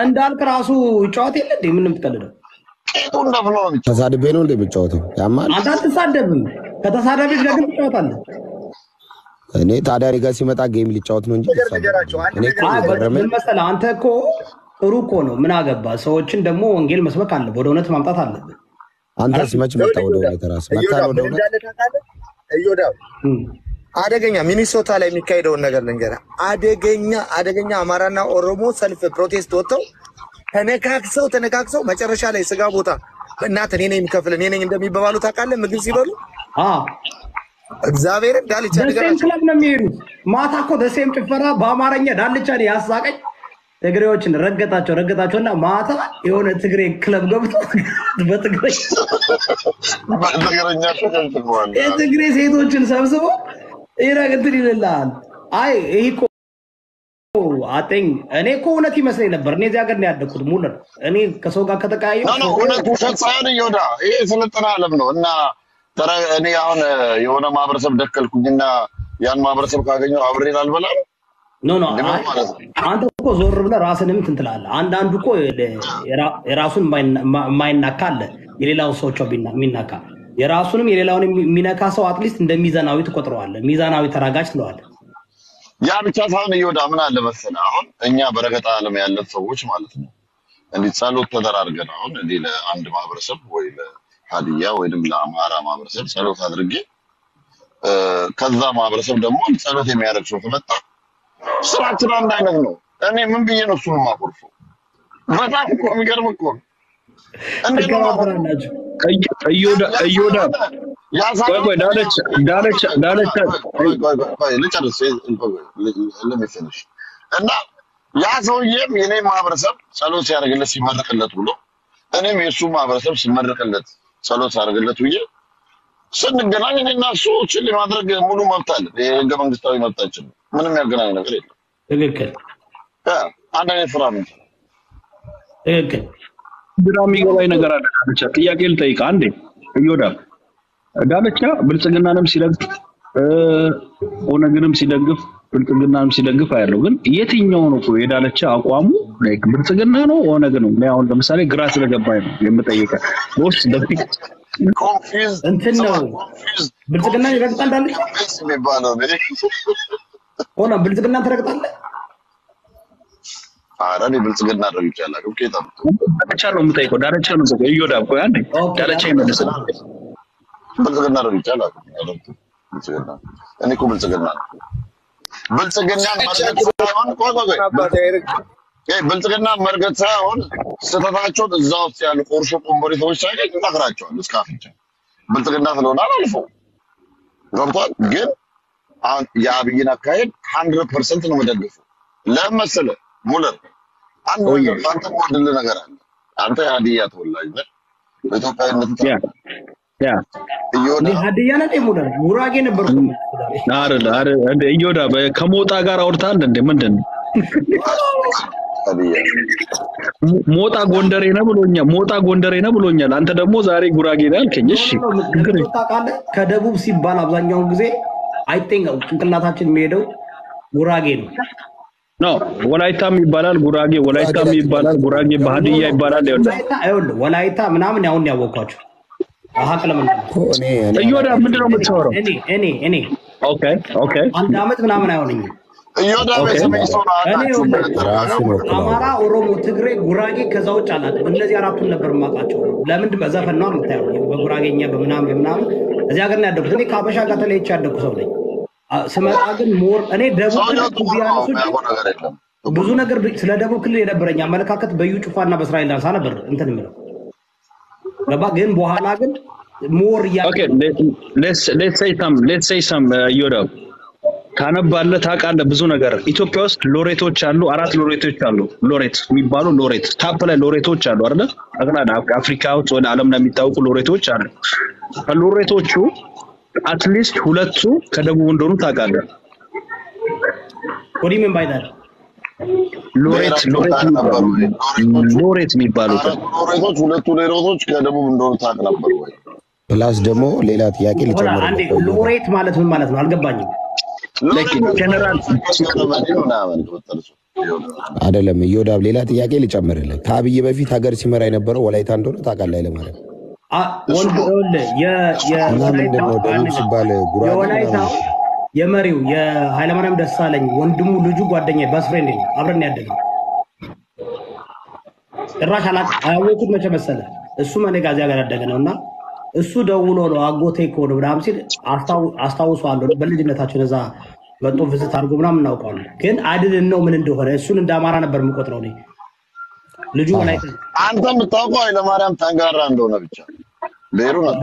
እንዳልክ ራሱ ጨዋታ የለ እንዴ? ምን የምትቀልደው ቄጡን ደፍኖ ነው ተሳድቤ ነው እንደ የሚጫወተው ያማል። አንተ አትሳደብም። ጋር ግን ትጫወታለህ። እኔ ታዲያ እኔ ጋር ሲመጣ game ሊጫወት ነው እንጂ መሰለህ አንተ እኮ ጥሩ እኮ ነው። ምን አገባ? ሰዎችን ደግሞ ወንጌል መስበክ አለብህ። ወደ እውነት ማምጣት አለብህ። አንተስ መች መጣ ወደ እውነት ራስ መታ እዮዳብ ወደ እውነት አደገኛ ሚኒሶታ ላይ የሚካሄደውን ነገር ልንገርህ። አደገኛ አደገኛ አማራና ኦሮሞ ሰልፍ protest ወጥተው ተነካክሰው ተነካክሰው መጨረሻ ላይ ስጋ ቦታ እናት እኔ ነኝ የሚከፍል እኔ ነኝ እንደሚባባሉ ታውቃለህ። ምግብ ሲበሉ አዎ እግዚአብሔርን ዳልቻ ክለብ ነው የሚሄዱት። ማታ እኮ ደሴም ጭፈራ በአማርኛ ዳልቻ ነው ያሳቀኝ። ትግሬዎችን ረገጣቸው ረገጣቸውና ማታ የሆነ ትግሬ ክለብ ገብቶ (laughs) በትግሬ ሴቶችን ሰብስቦ ይረግ እንትን ይልልሃል። አይ ይህ እኮ አጤኝ እኔ እኮ እውነት ይመስለኝ ነበር። እኔ እዚህ ሀገር ነው ያደግኩት። ሙለር እኔ ከሰው ጋር ከተቀያየሁ እውነት ውሸት ሳይሆን እየወዳ ይሄ የሰለጠነ ዓለም ነው እና እኔ አሁን የሆነ ማህበረሰብ ደከልኩኝና ያን ማህበረሰብ ካገኘው አብሬን አልበላም no no? አንተ እኮ ዞር ብለህ ራስንም እንትን ትላለህ። አንዳንዱ እኮ የራ- የራሱን የማይና- የማይናካ አለ፣ የሌላውን ሰዎች የሚናካ የራሱንም የሌላውን የሚነካ ሰው at least እንደ ሚዛናዊ ትቆጥረዋለህ። ሚዛናዊ ተራጋጭ ትለዋለህ። ያ ብቻ ሳይሆን እየወዳ ምን አለ መሰለህ አሁን እኛ በረከታ ዓለም ያለን ሰዎች ማለት ነው እንዲህ ጸሎት ተደራርገን አሁን እንዲህ ለአንድ ማህበረሰብ ወይ ለሀዲያ ወይም ለአማራ ማህበረሰብ ጸሎት አድርጌ ከዛ ማህበረሰብ ደግሞ ጸሎት የሚያደርግ ሰው ከመጣ ስራችን አንድ አይነት ነው። እኔ ምን ብዬ ነው እሱን የማኮርፈው? በጣም እኮ የሚገርም እኮ ነው። እንዴት ነው? እና ያ ሰውዬም የኔ ማህበረሰብ ጸሎት ሲያደርግለት ሲመረቅለት ብሎ እኔም የእሱ ማህበረሰብ ሲመረቅለት ጸሎት ሲያደርግለት ብዬ ስንገናኝ እኔና እሱ ችል የማድረግ ሙሉ መብት አለን። ይሄ ህገ መንግስታዊ መብታችን ነው። ምንም ያገናኝ ነገር የለም። ትክክል አንድ አይነት ስራ ነው። ትክክል። ግራ የሚገባኝ ነገር አለ። ጥያቄ ልጠይቅ አንዴ። እዮዳ ዳለቻ ብልጽግናንም ሲደግፍ እ፣ ኦነግንም ሲደግፍ ብልጽግናንም ሲደግፍ አያለው። ግን የትኛው ነው እኮ የዳለቻ አቋሙ like ብልጽግና ነው ኦነግ ነው? እኔ አሁን ለምሳሌ ግራ ስለገባኝ ነው የምጠይቀህ። በውስጥ በፊት confuse እንትን ነው ብልጽግና ይረግጣል ሆነ ብልጽግና ትረግጣለህ። ኧረ እኔ ብልጽግና አድርጌ አላውቅም። ዳለቻ ነው የምጠይቀው። ዳለቻ ነው ዳለቻ ይመልስል። ብልጽግና አድርጌ አላውቅም። ብልጽግና እኔ እኮ ብልጽግና ነው ይሄ ብልጽግና መርገጥ ሳይሆን ስህተታቸውን እዛ ውስጥ ያሉ ቆርሾ ቆንበሬ ሰዎች ሳይገኝ ይመክራቸዋል እስከ አፍንጫ ብልጽግና ስለሆነ አላልፈው ገብቷል። ግን የአብይን አካሄድ hundred percent ነው የምደግፈው። ለምን መሰለህ ሙለር አንድ አንተ የምወድልህ ነገር አለ። አንተ የሀዲያ ተወላጅ ነህ። በኢትዮጵያዊነት እዮዳ ከሞጣ ጋር አውርተሃል እንዴ? ምንድን ነው ሞጣ ጎንደሬ ነህ ብሎኛል። ሞጣ ጎንደሬ ነህ ብሎኛል። አንተ ደግሞ ዛሬ ጉራጌ ነህ አልከኝ። እሺ ከደቡብ ሲባል አብዛኛውን ጊዜ አይጤን ጭንቅላታችን የሚሄደው ጉራጌ ነው። no ወላይታም ይባላል ጉራጌ፣ ወላይታም ይባላል ጉራጌ፣ በሀዲያ ይባላል። ይኸውልህ ወላይታ ምናምን ያሁን ያወቅኳቸው ሀቅ ለመናገር እኮ እኔ እኔ እዮዳ ምንድን ነው የምታወራው? እኔ እኔ እኔ okay okay አንድ አመት ምናምን አይሆነኝም። እዮዳ አማራ፣ ኦሮሞ፣ ትግሬ፣ ጉራጌ ከዛ ውጭ አላውቅም። እነዚህ አራቱን ነበር የማውቃቸው። ለምንድን በዘፈን ነው የምታየው? በጉራጌኛ በምናምን በምናምን እዚህ ሀገር ነው ያደኩት። እኔ ከአበሻ ጋር ተለይቼ ያደኩ ሰው ነኝ። ስመጣ ግን more እኔ ደቡብ ክልል ጥቁር ነው ቢያነሱ የሚያውቀው ነገር የለም። ብዙ ነገር ስለ ደቡብ ክልል የነበረኝ አመለካከት በዩ ጩፋና በእስራኤል ዳንሳ ነበር እንትን የምለው ገባ። ግን በኋላ ግን more እያ okay let's say some let's say some እዮዳ ታነባለህ፣ ታውቃለህ ብዙ ነገር። ኢትዮጵያ ውስጥ ሎሬቶች አሉ፣ አራት ሎሬቶች አሉ። ሎሬት የሚባሉ ሎሬት top ላይ ሎሬቶች አሉ አይደለ? ጠቅላላ አፍሪካ ውስጥ ወደ ዓለም ላይ የሚታወቁ ሎሬቶች አሉ። ከሎሬቶቹ at least ሁለቱ ከደቡብ እንደሆኑ ታውቃለህ። ወዲህ ምን ባይታል ሎሬት ሎሬት የሚባሉት ሎሬቶች ሁለቱ ሎሬቶች ከደቡብ እንደሆኑ ታውቅ ነበር ወይ? plus ደግሞ ሌላ ጥያቄ ልጨምር ሎሬት ማለት ምን ማለት ነው? አልገባኝም። አይደለም እዮዳብ፣ ሌላ ጥያቄ ልጨምርልህ። ከአብይ በፊት ሀገር ሲመራ የነበረው ወላይታ እንደሆነ ታውቃለህ ምንድን ነው የወላይታው ደቡብ ሲባል ምናምን የመሪው የኃይለማርያም ደሳለኝ ወንድሙ ልጁ ጓደኛ best friend ነው አብረን ያደግነው። ጭራሽ አላ አያወቁት መቼ መሰለ እሱ መኔ ጋር እዚያ ጋር ያደገ ነው እና እሱ ደውሎ ነው አጎቴ እኮ ነው ምናምን ሲል አስታው- አስታውሰዋለሁ። በልጅነታችን እዛ መጦ ፍዝት አድርጎ ምናምን እናውቀዋለን። ግን አይድልን ነው ምን እንደሆነ እሱን እንደ አማራ ነበር የምቆጥረው እኔ ልጁ ነው። አንተ የምታውቀው ኃይለማርያም ጠንካራ እንደሆነ ብቻ ነው።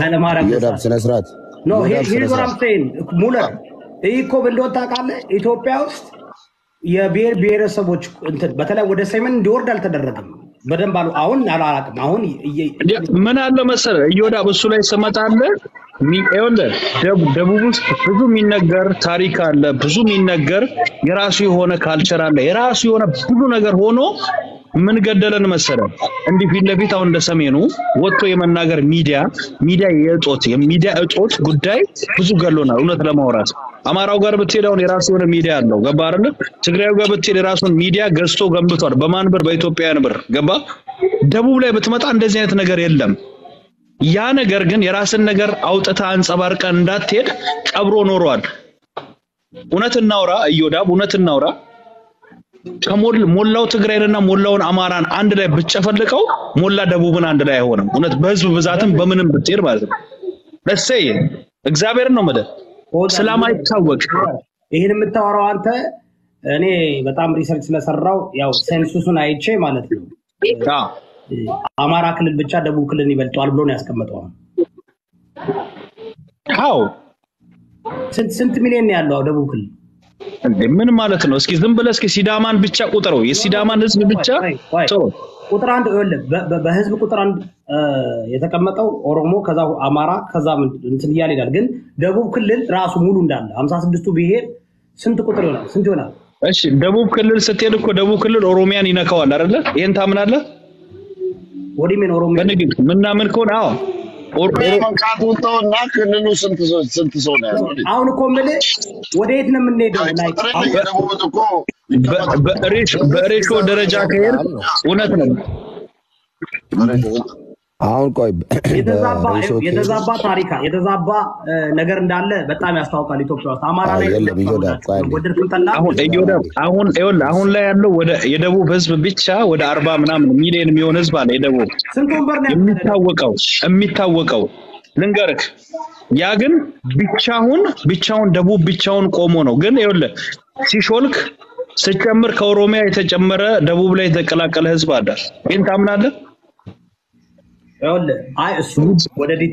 ኃይለማርያም እዮዳብ ደሳለኝ ስነ ስርዓት ኖ እዮዳብ ስነ ሂዝ ስርዓት ራምሴን ሙለር ይህ እኮ እንደወጣ ታውቃለህ። ኢትዮጵያ ውስጥ የብሔር ብሔረሰቦች በተለይ ወደ ሰሜን እንዲወርድ አልተደረገም። በደንብ አሉ። አሁን አላቅም። አሁን ምን አለ መሰለህ እዮዳብ እሱ ላይ ስመጣለህ ደቡብ ውስጥ ብዙ የሚነገር ታሪክ አለ። ብዙ የሚነገር የራሱ የሆነ culture አለ። የራሱ የሆነ ብዙ ነገር ሆኖ ምን ገደለን መሰለህ እንዲህ ፊት ለፊት አሁን እንደ ሰሜኑ ወጥቶ የመናገር ሚዲያ ሚዲያ የእጦት የሚዲያ እጦት ጉዳይ ብዙ ገሎናል። እውነት ለማውራት አማራው ጋር ብትሄድ አሁን የራሱ የሆነ ሚዲያ አለው። ገባ አይደለ? ትግራዩ ጋር ብትሄድ የራሱን ሚዲያ ገዝቶ ገንብቷል። በማን ብር? በኢትዮጵያውያን ብር። ገባ? ደቡብ ላይ ብትመጣ እንደዚህ አይነት ነገር የለም። ያ ነገር ግን የራስን ነገር አውጥታ አንጸባርቀ እንዳትሄድ ቀብሮ ኖሯል። እውነት እናውራ እዮዳብ፣ እውነት እናውራ። ሞላው ትግራይንና ሞላውን አማራን አንድ ላይ ብጨፈልቀው ሞላ ደቡብን አንድ ላይ አይሆንም። እውነት በህዝብ ብዛትም በምንም ብትሄድ ማለት ነው። let's say እግዚአብሔርን ነው የምልህ ስለማይታወቅ ይህን የምታወራው አንተ እኔ በጣም research ስለሰራው ያው census ኡን አይቼ ማለት ነው አዎ፣ አማራ ክልል ብቻ ደቡብ ክልል ይበልጠዋል ብሎ ነው ያስቀመጠው። አዎ ስንት ስንት ሚሊዮን ነው ያለው ደቡብ ክልል? እንዴ ምን ማለት ነው? እስኪ ዝም ብለህ እስኪ ሲዳማን ብቻ ቁጥረው። የሲዳማን ህዝብ ብቻ ቁጥር አንድ በህዝብ ቁጥር አንድ የተቀመጠው ኦሮሞ፣ ከዛ አማራ፣ ከዛ እንትን እያለ ይላል። ግን ደቡብ ክልል ራሱ ሙሉ እንዳለ ሀምሳ ስድስቱ ብሄር ስንት ቁጥር ይሆናል? ስንት ይሆናል? እሺ ደቡብ ክልል ስትሄድ እኮ ደቡብ ክልል ኦሮሚያን ይነካዋል አይደለ? ይሄን ታምናለህ? ኦሮሞ በንግድ ምናምን ከሆነ አዎ መንካት ውጠው እና ክልሉ ስንት ሰው ስንት ሰው ነው ያለው? አሁን እኮ የምልህ ወደ የት ነው የምንሄደው? በሬሾ ደረጃ ከሄድ እውነት ነው። አሁን ቆይ የተዛባ ታሪካ የተዛባ ነገር እንዳለ በጣም ያስታውቃል። ኢትዮጵያ ውስጥ አማራ ላይ አሁን ላይ ያለው ወደ የደቡብ ህዝብ ብቻ ወደ አርባ ምናምን ሚሊዮን የሚሆን ህዝብ አለ የደቡብ ስንት ወንበር ነው ያለው? የሚታወቀው የሚታወቀው ልንገርህ ያ ግን ብቻውን ብቻውን ደቡብ ብቻውን ቆሞ ነው። ግን ይኸውልህ ሲሾልክ ስጨምር ከኦሮሚያ የተጨመረ ደቡብ ላይ የተቀላቀለ ህዝብ አለ። ይህን ታምናለህ? ይኸውልህ፣ አይ እሱ ወደ ዲት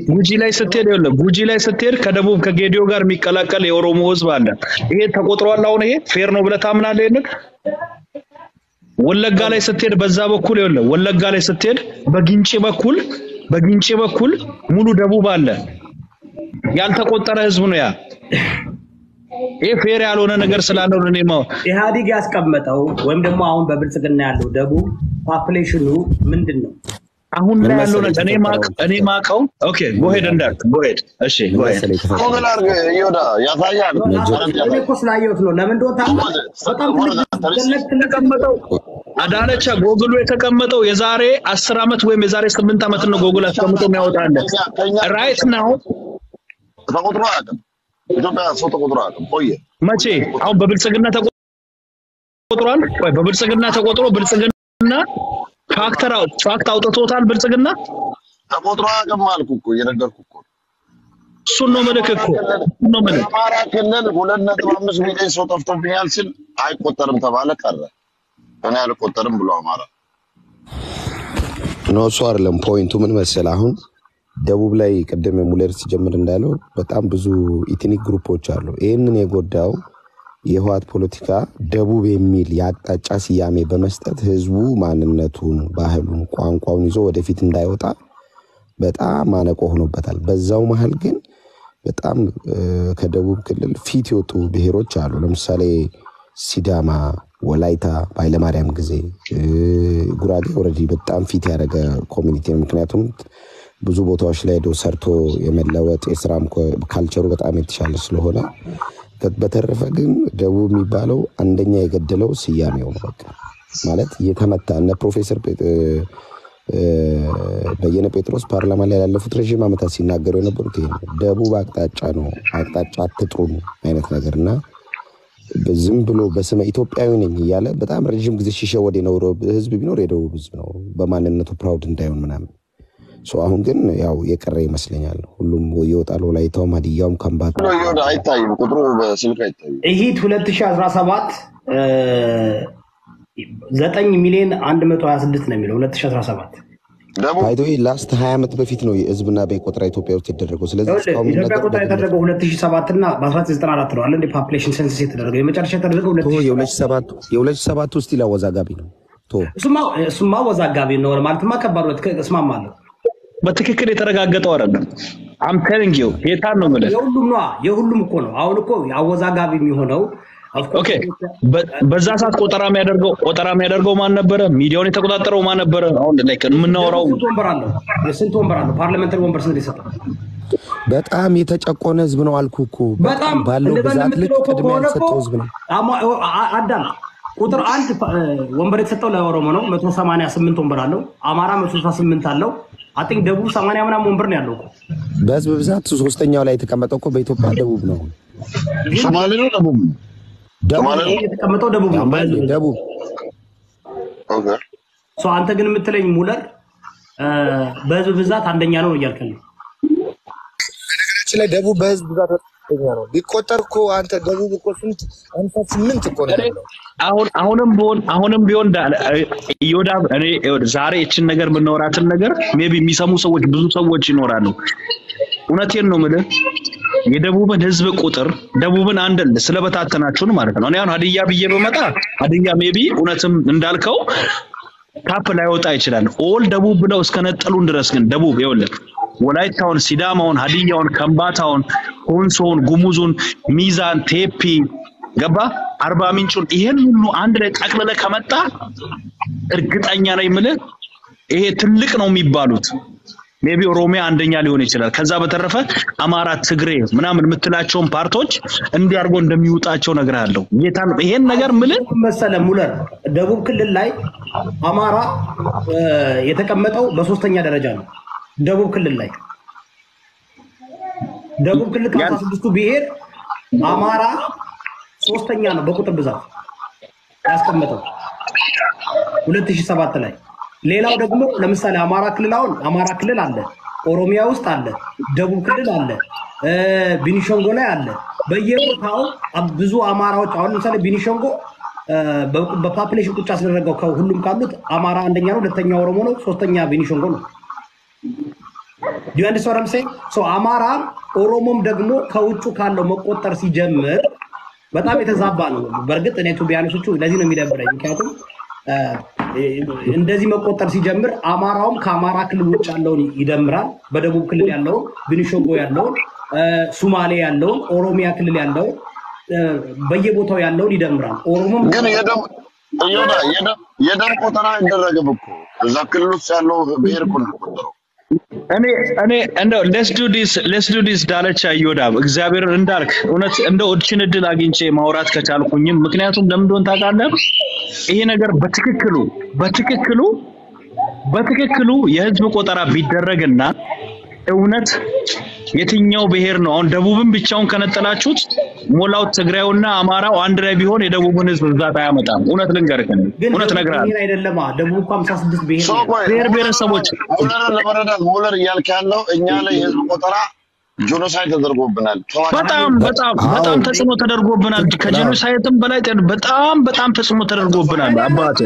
ጉጂ ላይ ስትሄድ ይኸውልህ ጉጂ ላይ ስትሄድ ከደቡብ ከጌዲዮ ጋር የሚቀላቀል የኦሮሞ ህዝብ አለ። ይሄ ተቆጥሯል። አሁን ይሄ ፌር ነው ብለህ ታምናለህ? ይሄንን ወለጋ ላይ ስትሄድ በዛ በኩል ይኸውልህ ወለጋ ላይ ስትሄድ በግንጪ በኩል በግንጪ በኩል ሙሉ ደቡብ አለ። ያልተቆጠረ ህዝብ ነው ያ። ይሄ fair ያልሆነ ነገር ስላለው ነው እኔ ኢህአዲግ ያስቀመጠው ወይም ደግሞ አሁን በብልጽግና ያለው ደቡብ population ኑ ምንድን ነው? አሁን ላይ ያለው ነገር እኔ ማቀ እኔ ማቀው okay go ahead እንዳልክ go ahead እሺ go ahead ያሳያል። እኔ እኮ ስላየሁት ነው። ለምን እንደሆነ አዳነቻ ጎግሉ የተቀመጠው የዛሬ አስር ዓመት ወይም የዛሬ ስምንት ዓመት ነው። ጎግል አስቀምጦ የሚያወጣለን right now ተቆጥሮ አያውቅም። ኢትዮጵያ ሰው ተቆጥሮ አያውቅም። ቆየ መቼ አሁን በብልጽግና ተቆጥሯል። ቆይ በብልጽግና ተቆጥሮ ብልጽግና fact አውጥ fact አውጥቶታል። ብልጽግና ተቆጥሮ አያውቅም አልኩህ እኮ እየነገርኩህ እኮ እሱን ነው ምልክ እኮ እሱን ነው ምልክ በአማራ ክልል ሁለት ነጥብ አምስት ሚሊዮን ሰው ጠፍቶብኛል ሲል አይቆጠርም ተባለ ቀረ። እኔ አልቆጠርም ብሎ አማራ no እሱ አይደለም point ኡ። ምን መሰለህ አሁን ደቡብ ላይ ቅድም ሙሌር ሲጀምር እንዳለው በጣም ብዙ ethnic group ኦች አሉ። ይህንን የጎዳው የህወሓት ፖለቲካ ደቡብ የሚል የአቅጣጫ ስያሜ በመስጠት ህዝቡ ማንነቱን፣ ባህሉን፣ ቋንቋውን ይዞ ወደፊት እንዳይወጣ በጣም ማነቆ ሆኖበታል። በዛው መሀል ግን በጣም ከደቡብ ክልል ፊት የወጡ ብሔሮች አሉ። ለምሳሌ ሲዳማ፣ ወላይታ በኃይለማርያም ጊዜ ጉራጌ already በጣም ፊት ያደረገ community ነው። ምክንያቱም ብዙ ቦታዎች ላይ ሄዶ ሰርቶ የመለወጥ የስራም culture ኡ በጣም የተሻለ ስለሆነ በተረፈ ግን ደቡብ የሚባለው አንደኛ የገደለው ስያሜው ነው። በቃ ማለት የተመታ እነ ፕሮፌሰር በየነ ጴጥሮስ ፓርላማ ላይ ላለፉት ረዥም ዓመታት ሲናገሩ የነበሩት ይሄ ደቡብ አቅጣጫ ነው፣ አቅጣጫ አትጥሩም አይነት ነገር እና ዝም ብሎ በስመ ኢትዮጵያዊ ነኝ እያለ በጣም ረዥም ጊዜ ሲሸወድ የኖረው ህዝብ ቢኖር የደቡብ ህዝብ ነው፣ በማንነቱ proud እንዳይሆን ምናምን። አሁን ግን ያው የቀረ ይመስለኛል። ሁሉም ይወጣል፣ ወላይታውም፣ ሀዲያውም፣ እየወደ አይታይም። ቁጥሩ በስልክ አይታይም። ኢሂድ 2017 ዘጠኝ ሚሊዮን 126 ነው የሚለው 2017 ደቡብ by the way last ሀያ ዓመት በፊት ነው የህዝብና ቤት ቆጠራ ኢትዮጵያ ውስጥ የተደረገው። ስለዚህ ኢትዮጵያ የሚነገር ቁጥር በግምት የተደረገው 2007 እና በ1994 ነው አለ እንደ population census የተደረገው የመጨረሻ የተደረገው ቶ 2007 የሁለት ሺህ ሰባቱ የሁለት ሺህ ሰባቱ still አወዛጋቢ ነው። ቶ እሱማ እሱማ ወዛጋቢ ነው ማለትማ ከባድ ነው። ትክ- እስማማለሁ። በትክክል የተረጋገጠው አይደለም። I'm telling you ጌታን ነው የምልህ። የሁሉም ነዋ የሁሉም እኮ ነው። አሁን እኮ አወዛጋቢ የሚሆነው okay በዛ ሰዓት ቆጠራ የሚያደርገው ቆጠራ የሚያደርገው ማን ነበረ? ሚዲያውን የተቆጣጠረው ማን ነበረ? አሁን like የምናወራው ስንት ወንበር አለው? ስንት ወንበር አለው? ፓርላሜንታሪ ወንበር ስንት የሰጠው? በጣም የተጨቆነ ህዝብ ነው አልኩ እኮ። በጣም ባለው ብዛት ልክ ቅድሚያ ያልሰጠው ህዝብ ነው። አዳም ቁጥር አንድ ወንበር የተሰጠው ለኦሮሞ ነው። 188 ወንበር አለው። አማራ 168 አለው። አጥኝ ደቡብ 80 ምናምን ወንበር ነው ያለው እኮ። በህዝብ ብዛት ሶስተኛው ላይ የተቀመጠው እኮ በኢትዮጵያ ደቡብ ነው። ሶማሌ ነው ደቡብ ነው? የተቀመጠው ደቡብ ነው። ደቡብ አንተ ግን የምትለኝ ሙለር በህዝብ ብዛት አንደኛ ነው እያልከኝ ነው። like ደቡብ በህዝብ ብዛት ቢቆጠር እኮ አንተ ደቡብ እኮ ስንት ሃምሳ ስምንት እኮ ነው አሁን አሁንም ቢሆን አሁንም ቢሆን ዮዳ እኔ ዛሬ እችን ነገር የምናወራትን ነገር maybe የሚሰሙ ሰዎች ብዙ ሰዎች ይኖራሉ። እውነቴን ነው የምልህ የደቡብን ህዝብ ቁጥር ደቡብን አንድን ስለበታተናችሁን ማለት ነው። እኔ አሁን ሀዲያ ብዬ በመጣ ሀዲያ maybe እውነትም እንዳልከው ካፕ ላይወጣ ይችላል። all ደቡብ ብለው እስከነጠሉን ድረስ ግን ደቡብ ይኸውልህ ወላይታውን፣ ሲዳማውን፣ ሀዲያውን፣ ከምባታውን፣ ኮንሶውን፣ ጉሙዙን፣ ሚዛን፣ ቴፒ ገባ አርባ ምንጩን ይሄን ሁሉ አንድ ላይ ጠቅልለ ከመጣ እርግጠኛ ነኝ የምልህ ይሄ ትልቅ ነው የሚባሉት maybe ኦሮሚያ አንደኛ ሊሆን ይችላል። ከዛ በተረፈ አማራ፣ ትግሬ ምናምን የምትላቸውን part ኦች እንዲያርጎ እንደሚውጣቸው ነገር አለው። ይሄን ነገር ምልህ መሰለ ሙለር ደቡብ ክልል ላይ አማራ የተቀመጠው በሶስተኛ ደረጃ ነው። ደቡብ ክልል ላይ ደቡብ ክልል ከአስራ ስድስቱ ብሔር አማራ ሶስተኛ ነው በቁጥር ብዛት ያስቀመጠው 2007 ላይ። ሌላው ደግሞ ለምሳሌ አማራ ክልል አሁን አማራ ክልል አለ፣ ኦሮሚያ ውስጥ አለ፣ ደቡብ ክልል አለ፣ እ፣ ቢኒሾንጎ ላይ አለ። በየቦታው ብዙ አማራዎች አሁን ለምሳሌ ቢኒሾንጎ እ፣ በ- በፓፕሌሽን ቁጭ አስደረገው ከሁሉም ካሉት አማራ አንደኛ ነው፣ ሁለተኛ ኦሮሞ ነው፣ ሶስተኛ ቢኒሾንጎ ነው። ዲንድ ሰረምሴ አማራ ኦሮሞም ደግሞ ከውጩ ካለው መቆጠር ሲጀምር በጣም የተዛባ ነው። በእርግጥ እኔ ቱቢያኖሶቹ ለዚህ ነው የሚደብረኝ። ምክንያቱም እንደዚህ መቆጠር ሲጀምር አማራውም ከአማራ ክልል ውጭ ያለውን ይደምራል። በደቡብ ክልል ያለውን፣ ቤኒሻንጉል ያለውን፣ ሱማሌ ያለውን፣ ኦሮሚያ ክልል ያለውን፣ በየቦታው ያለውን ይደምራል። ኦሮሞም ግን የደም ቆጠራ አይደረግም እኮ እዛ ክልል ውስጥ ያለው ብሔር ነው የሚቆጠረው። እኔ እኔ እንደው let's do this let's do this ዳለቻ ይወዳብ እግዚአብሔር እንዳልክ እውነት እንደው እችን እድል አግኝቼ ማውራት ከቻልኩኝም ምክንያቱም ለምን እንደሆነ ታውቃለህ? ይሄ ነገር በትክክሉ በትክክሉ በትክክሉ የህዝብ ቆጠራ ቢደረግና እውነት የትኛው ብሔር ነው አሁን ደቡብን ብቻውን ከነጠላችሁት ሞላው ትግራዩና አማራው አንድ ላይ ቢሆን የደቡብን ህዝብ ብዛት አያመጣም። እውነት ልንገርህ እውነት እነግርሃለሁ። ብሔር አይደለም። ደቡብ እኮ 56 ብሔር ሰው ነው ያለው። ቆይ ብሔር ብሔረሰቦች ለመረዳት ሙለር እያልክ ያለው እኛ ላይ የህዝብ ቆጠራ genocide ተደርጎብናል። በጣም በጣም በጣም ተጽዕኖ ተደርጎብናል። ከ genocide ም በላይ በጣም በጣም ተጽዕኖ ተደርጎብናል። አባቴ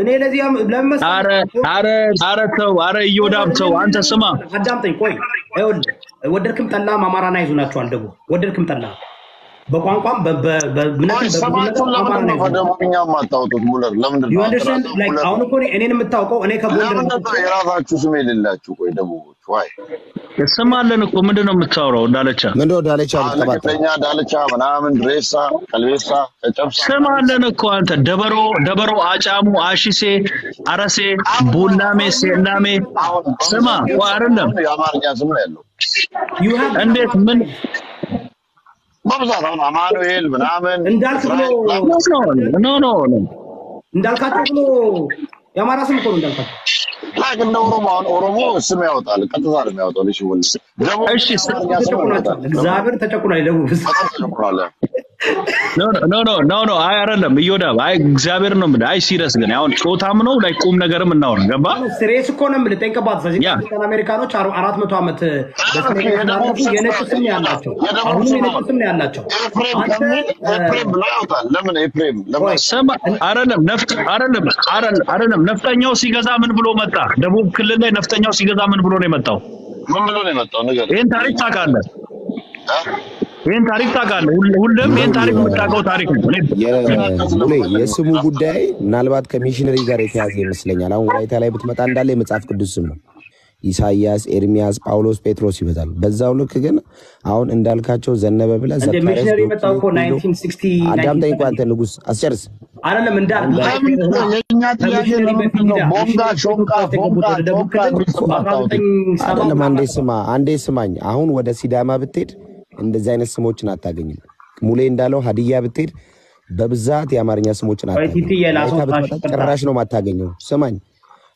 እኔ ለዚህ ለምን? አረ አረ አረ ተው አረ እዮዳብ ተው አንተ ስማ አዳምጠኝ ቆይ ይኸውልህ ወደድክም ጠላም አማራን አይዙ ናቸዋል ደግሞ ወደድክም ጠላ በቋንቋም በ- በ- በእምነትም ቆይ በብዙ ሰባቱን ነገር ለምንድን አማራን ነው አይዙ ከደቡብኛ የማታወጡት? ሙለር። ለምንድን You ነው አሁን እኮ እኔ- እኔን የምታውቀው እኔ ከጎንደር የራሳችሁ ስም የሌላችሁ? ቆይ ደቡቦች ዋይ። ስም አለን እኮ ምንድን ነው የምታወራው? እንዳለቻ ምንድነው ዳለቻ? ለቅተኛ፣ ዳልቻ፣ ምናምን፣ ድሬሳ፣ ቀልቤሳ፣ ጨጨብሳ ስም አለን እኮ አንተ። ደበሮ ደበሮ፣ አጫሙ፣ አሺሴ፣ አረሴ፣ ቡላሜ፣ ሴላሜ። ስማ ቆይ አይደለም። የአማርኛ ስም ነው ያለው። You have- እንዴት? ምን በብዛት አሁን አማኑኤል ምናምን እንዳልክ ብሎ no no እንዳልካቸው ብሎ የአማራ ስም እኮ ነው እንዳልካቸው። like እንደ ኦሮሞ አሁን ኦሮሞ ስም ያወጣል፣ ቀጥታ ነው የሚያወጣው። ልጅ ወል ደቡብ እሺ እግዚአብሔር ተጨቁናል። ደቡብ ተጨቁናል። ኖ ኖ ኖ ኖ ኖ አይ አይደለም እዮዳብ አይ እግዚአብሔር ነው የምልህ አይ ሲሪየስ ግን አሁን ጾታም ነው ላይ ቁም ነገርም እናወራ ገባ ስሬስ እኮ ነው የምልህ። ጠንቀባት ያ አሜሪካን አሜሪካኖች አሩ- አራት መቶ ዓመት የነጭ ስም ነው ያላቸው። ስም የነጭ ስም ነው ያላቸው። ኤፍሬም ብሎ ያወጣል። ለምን ኤፍሬም ለምን ቆይ ስማ አይደለም ነፍጥ አይደለም አይደለም አይደለም ነፍጠኛው ሲገዛ ምን ብሎ መጣ ደቡብ ክልል ላይ ነፍጠኛው ሲገዛ ምን ብሎ ነው የመጣው ምን ብሎ ነው የመጣው ነገር ይህን ታሪክ ታውቃለህ ይህን ታሪክ ታውቃለህ ሁሉም ይህን ታሪክ የምታውቀው ታሪክ ነው የስሙ ጉዳይ ምናልባት ከሚሽነሪ ጋር የተያዘ ይመስለኛል። አሁን ወላይታ ላይ ብትመጣ እንዳለ የመጽሐፍ ቅዱስ ስም ነው። ኢሳያስ፣ ኤርሚያስ፣ ጳውሎስ፣ ጴጥሮስ ይበዛል። በዛው ልክ ግን አሁን እንዳልካቸው ዘነበ ብለህ 1960 አዳምጠኝ እኮ አንተ ንጉሥ አስጨርስ። አይደለም እንዳል ለምን የእኛ ጥያቄ ለምንድን ነው ቦንጋ ሾንቃ ፎንቃ ቶካ የሚል ስም አታወጡም? አይደለም አንዴ ስማ፣ አንዴ ስማኝ። አሁን ወደ ሲዳማ ብትሄድ እንደዚህ አይነት ስሞችን አታገኝም። ሙሌ እንዳለው ሀዲያ ብትሄድ በብዛት የአማርኛ ስሞችን ጭራሽ ነው ማታገኘው። ስማኝ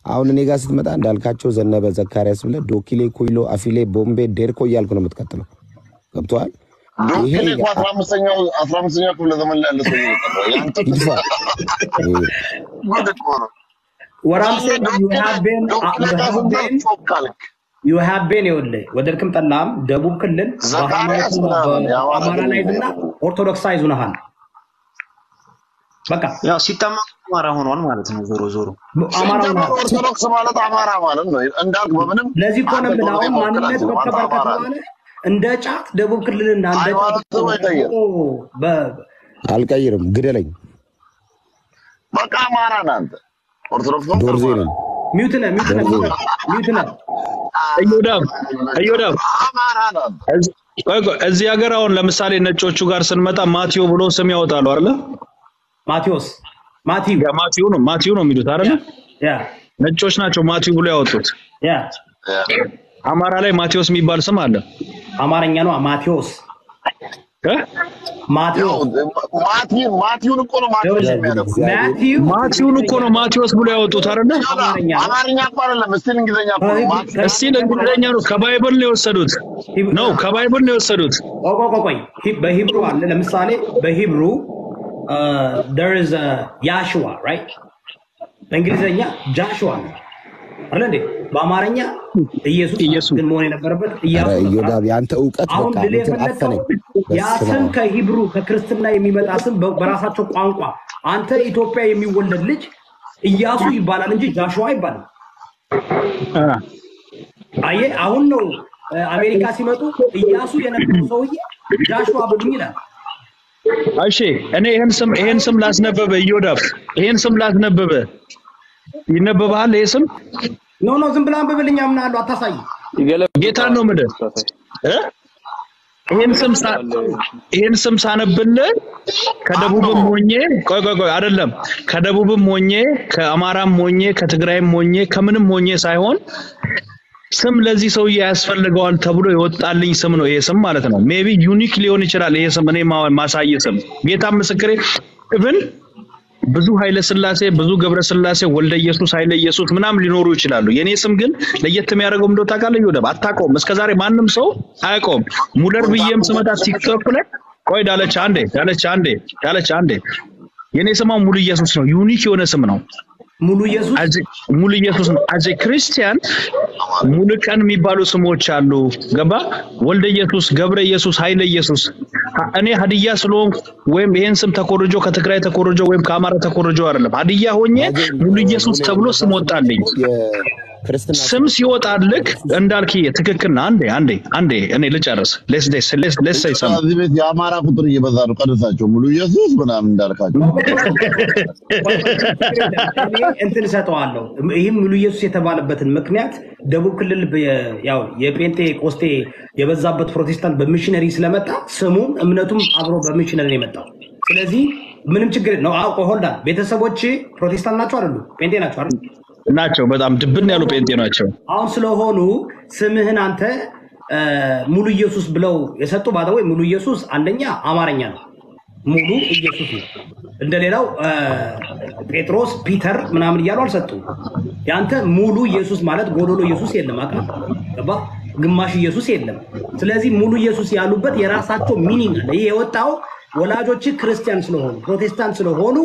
አሁን እኔ ጋር ስትመጣ እንዳልካቸው ዘነበ፣ ዘካርያስ ብለህ ዶኪሌ፣ ኩይሎ፣ አፊሌ፣ ቦምቤ፣ ዴርኮ እያልኩ ነው የምትቀጥለው። ገብቶሃል? ይሄ ላይ been ይኸውልህ ወደድክም ጠላም ደቡብ ክልል የአማራ በአማራናይዝ እና ኦርቶዶክሳይዝ ሆነሃል። በቃ ያው ሲጠመቁ አማራ ሆኗል ማለት ነው። ዞሮ ዞሮ አማራ ኦርቶዶክስ ማለት አማራ ማለት ነው። እንዳልክ በምንም ለዚህ እኮ ነው አሁን ማንነት መከበር አማራ ከተባለ እንደ ጫት ደቡብ ክልልና እንደ ጫት አልቀይርም፣ ግደለኝ፣ በቃ አማራ አንተ። ኦርቶዶክስ ነው አማራ mute ነህ ነህ ነህ እዮዳብ እዮዳብ እዚህ ሀገር አሁን ለምሳሌ ነጮቹ ጋር ስንመጣ ማቲዮ ብሎ ስም ያወጣሉ አይደለ? ማቴዎስ ማቲው። ያ ነው ማቲዮ ነው የሚሉት አይደለ? ያ ነጮች ናቸው ማቲዮ ብሎ ያወጡት። ያ። አማራ ላይ ማቴዎስ የሚባል ስም አለ? አማርኛ ነው ማቴዎስ ማቲውን ማቲውን እኮ ነው ማቲዎስ ብሎ ያወጡት አይደለ? አማርኛ እኮ አይደለም፣ እስቲ እንግሊዝኛ እኮ ነው። ማቲ እስቲ ለእንግሊዝኛ ነው ከባይብል ነው የወሰዱት ነው ከባይብል ነው የወሰዱት። ቆይ ቆይ ቆይ በሂብሩ አለ ለምሳሌ በሂብሩ there is a ያሽዋ right በእንግሊዝኛ ጃሽዋ ነው አይደል እንዴ? በአማርኛ ኢየሱስ ግን መሆን የነበረበት ኢያሱ የአንተ እውቀት አሁን ያ ስም ከሂብሩ ከክርስትና የሚመጣ ስም በራሳቸው ቋንቋ። አንተ ኢትዮጵያ የሚወለድ ልጅ ኢያሱ ይባላል እንጂ ጃሽዋ አይባልም። አ፣ አየህ አሁን ነው አሜሪካ ሲመጡ ኢያሱ የነበረው ሰውዬ ጃሽዋ ብሉኝ ይላል። እሺ እኔ ይሄን ስም ይሄን ስም ላስነበበ እዮዳብ ይሄን ስም ላስነበበ ይነበብሃል? ይሄ ስም? no no ዝም ብለህ አንብብልኝ አምናለሁ። አታሳይ። ጌታን ነው እ? ይሄን ስም ሳ- ይሄን ስም ሳነብልህ ከደቡብም ሆኜ ቆይ ቆይ ቆይ አይደለም። ከደቡብም ሆኜ ከአማራም ሆኜ ከትግራይም ሆኜ ከምንም ሆኜ ሳይሆን ስም ለዚህ ሰውዬ ያስፈልገዋል ተብሎ የወጣልኝ ስም ነው ይሄ ስም ማለት ነው። maybe unique ሊሆን ይችላል ይሄ ስም እኔ የማሳይ ስም። ጌታ ምስክሬ እብን ብዙ ኃይለ ስላሴ ብዙ ገብረ ስላሴ ወልደ ኢየሱስ ኃይለ ኢየሱስ ምናምን ሊኖሩ ይችላሉ። የኔ ስም ግን ለየት የሚያደርገው ምንድነው ታውቃለህ? ይወደብ አታውቀውም። እስከዛሬ ማንም ሰው አያውቀውም። ሙለር ብዬም ስመጣ ቲክቶክ ላይ ቆይ ዳለች አንዴ ዳለች አንዴ ዳለች አንዴ የኔ ስማ ሙሉ ኢየሱስ ነው። unique የሆነ ስም ነው። ሙሉ ኢየሱስ አዜ ሙሉ ኢየሱስ ነው። አዜ ክርስቲያን ሙሉ ቀን የሚባሉ ስሞች አሉ። ገባ ወልደ ኢየሱስ፣ ገብረ ኢየሱስ፣ ኃይለ ኢየሱስ። እኔ ሀዲያ ስለሆንኩ ወይም ይሄን ስም ተኮርጆ ከትግራይ ተኮርጆ ወይም ከአማራ ተኮርጆ አይደለም። ሀዲያ ሆኜ ሙሉ ኢየሱስ ተብሎ ስም ወጣልኝ። ስም ሲወጣልክ እንዳልክዬ ትክክል ነህ። አንዴ አንዴ አንዴ እኔ ልጨርስ። እዚህ ቤት የአማራ ቁጥር እየበዛ ነው። ቀንሳቸው ሙሉ ኢየሱስ ምናምን እንዳልካቸው እንትን እሰጠዋለሁ። ይህም ሙሉ ኢየሱስ የተባለበትን ምክንያት ደቡብ ክልል በ- ያው የጴንጤ ቆስጤ የበዛበት ፕሮቴስታንት በሚሽነሪ ስለመጣ ስሙም እምነቱም አብሮ በሚሽነሪ ነው የመጣው። ስለዚህ ምንም ችግር ነው። አውቆ ሆልዳ ቤተሰቦች ፕሮቴስታንት ናቸው አይደሉ? ጴንጤ ናቸው አይደል? ናቸው። በጣም ድብን ያሉ ጴንጤ ናቸው። አሁን ስለሆኑ ስምህን አንተ ሙሉ ኢየሱስ ብለው የሰጡ ባደወይ ሙሉ ኢየሱስ አንደኛ አማርኛ ነው። ሙሉ ኢየሱስ ነው። እንደሌላው ጴጥሮስ፣ ፒተር ምናምን እያሉ አልሰጡም። ያንተ ሙሉ ኢየሱስ ማለት ጎዶሎ ኢየሱስ የለም። ገባ ግማሽ ኢየሱስ የለም። ስለዚህ ሙሉ ኢየሱስ ያሉበት የራሳቸው meaning አለ። ይህ የወጣው ወላጆች ክርስቲያን ስለሆኑ ፕሮቴስታንት ስለሆኑ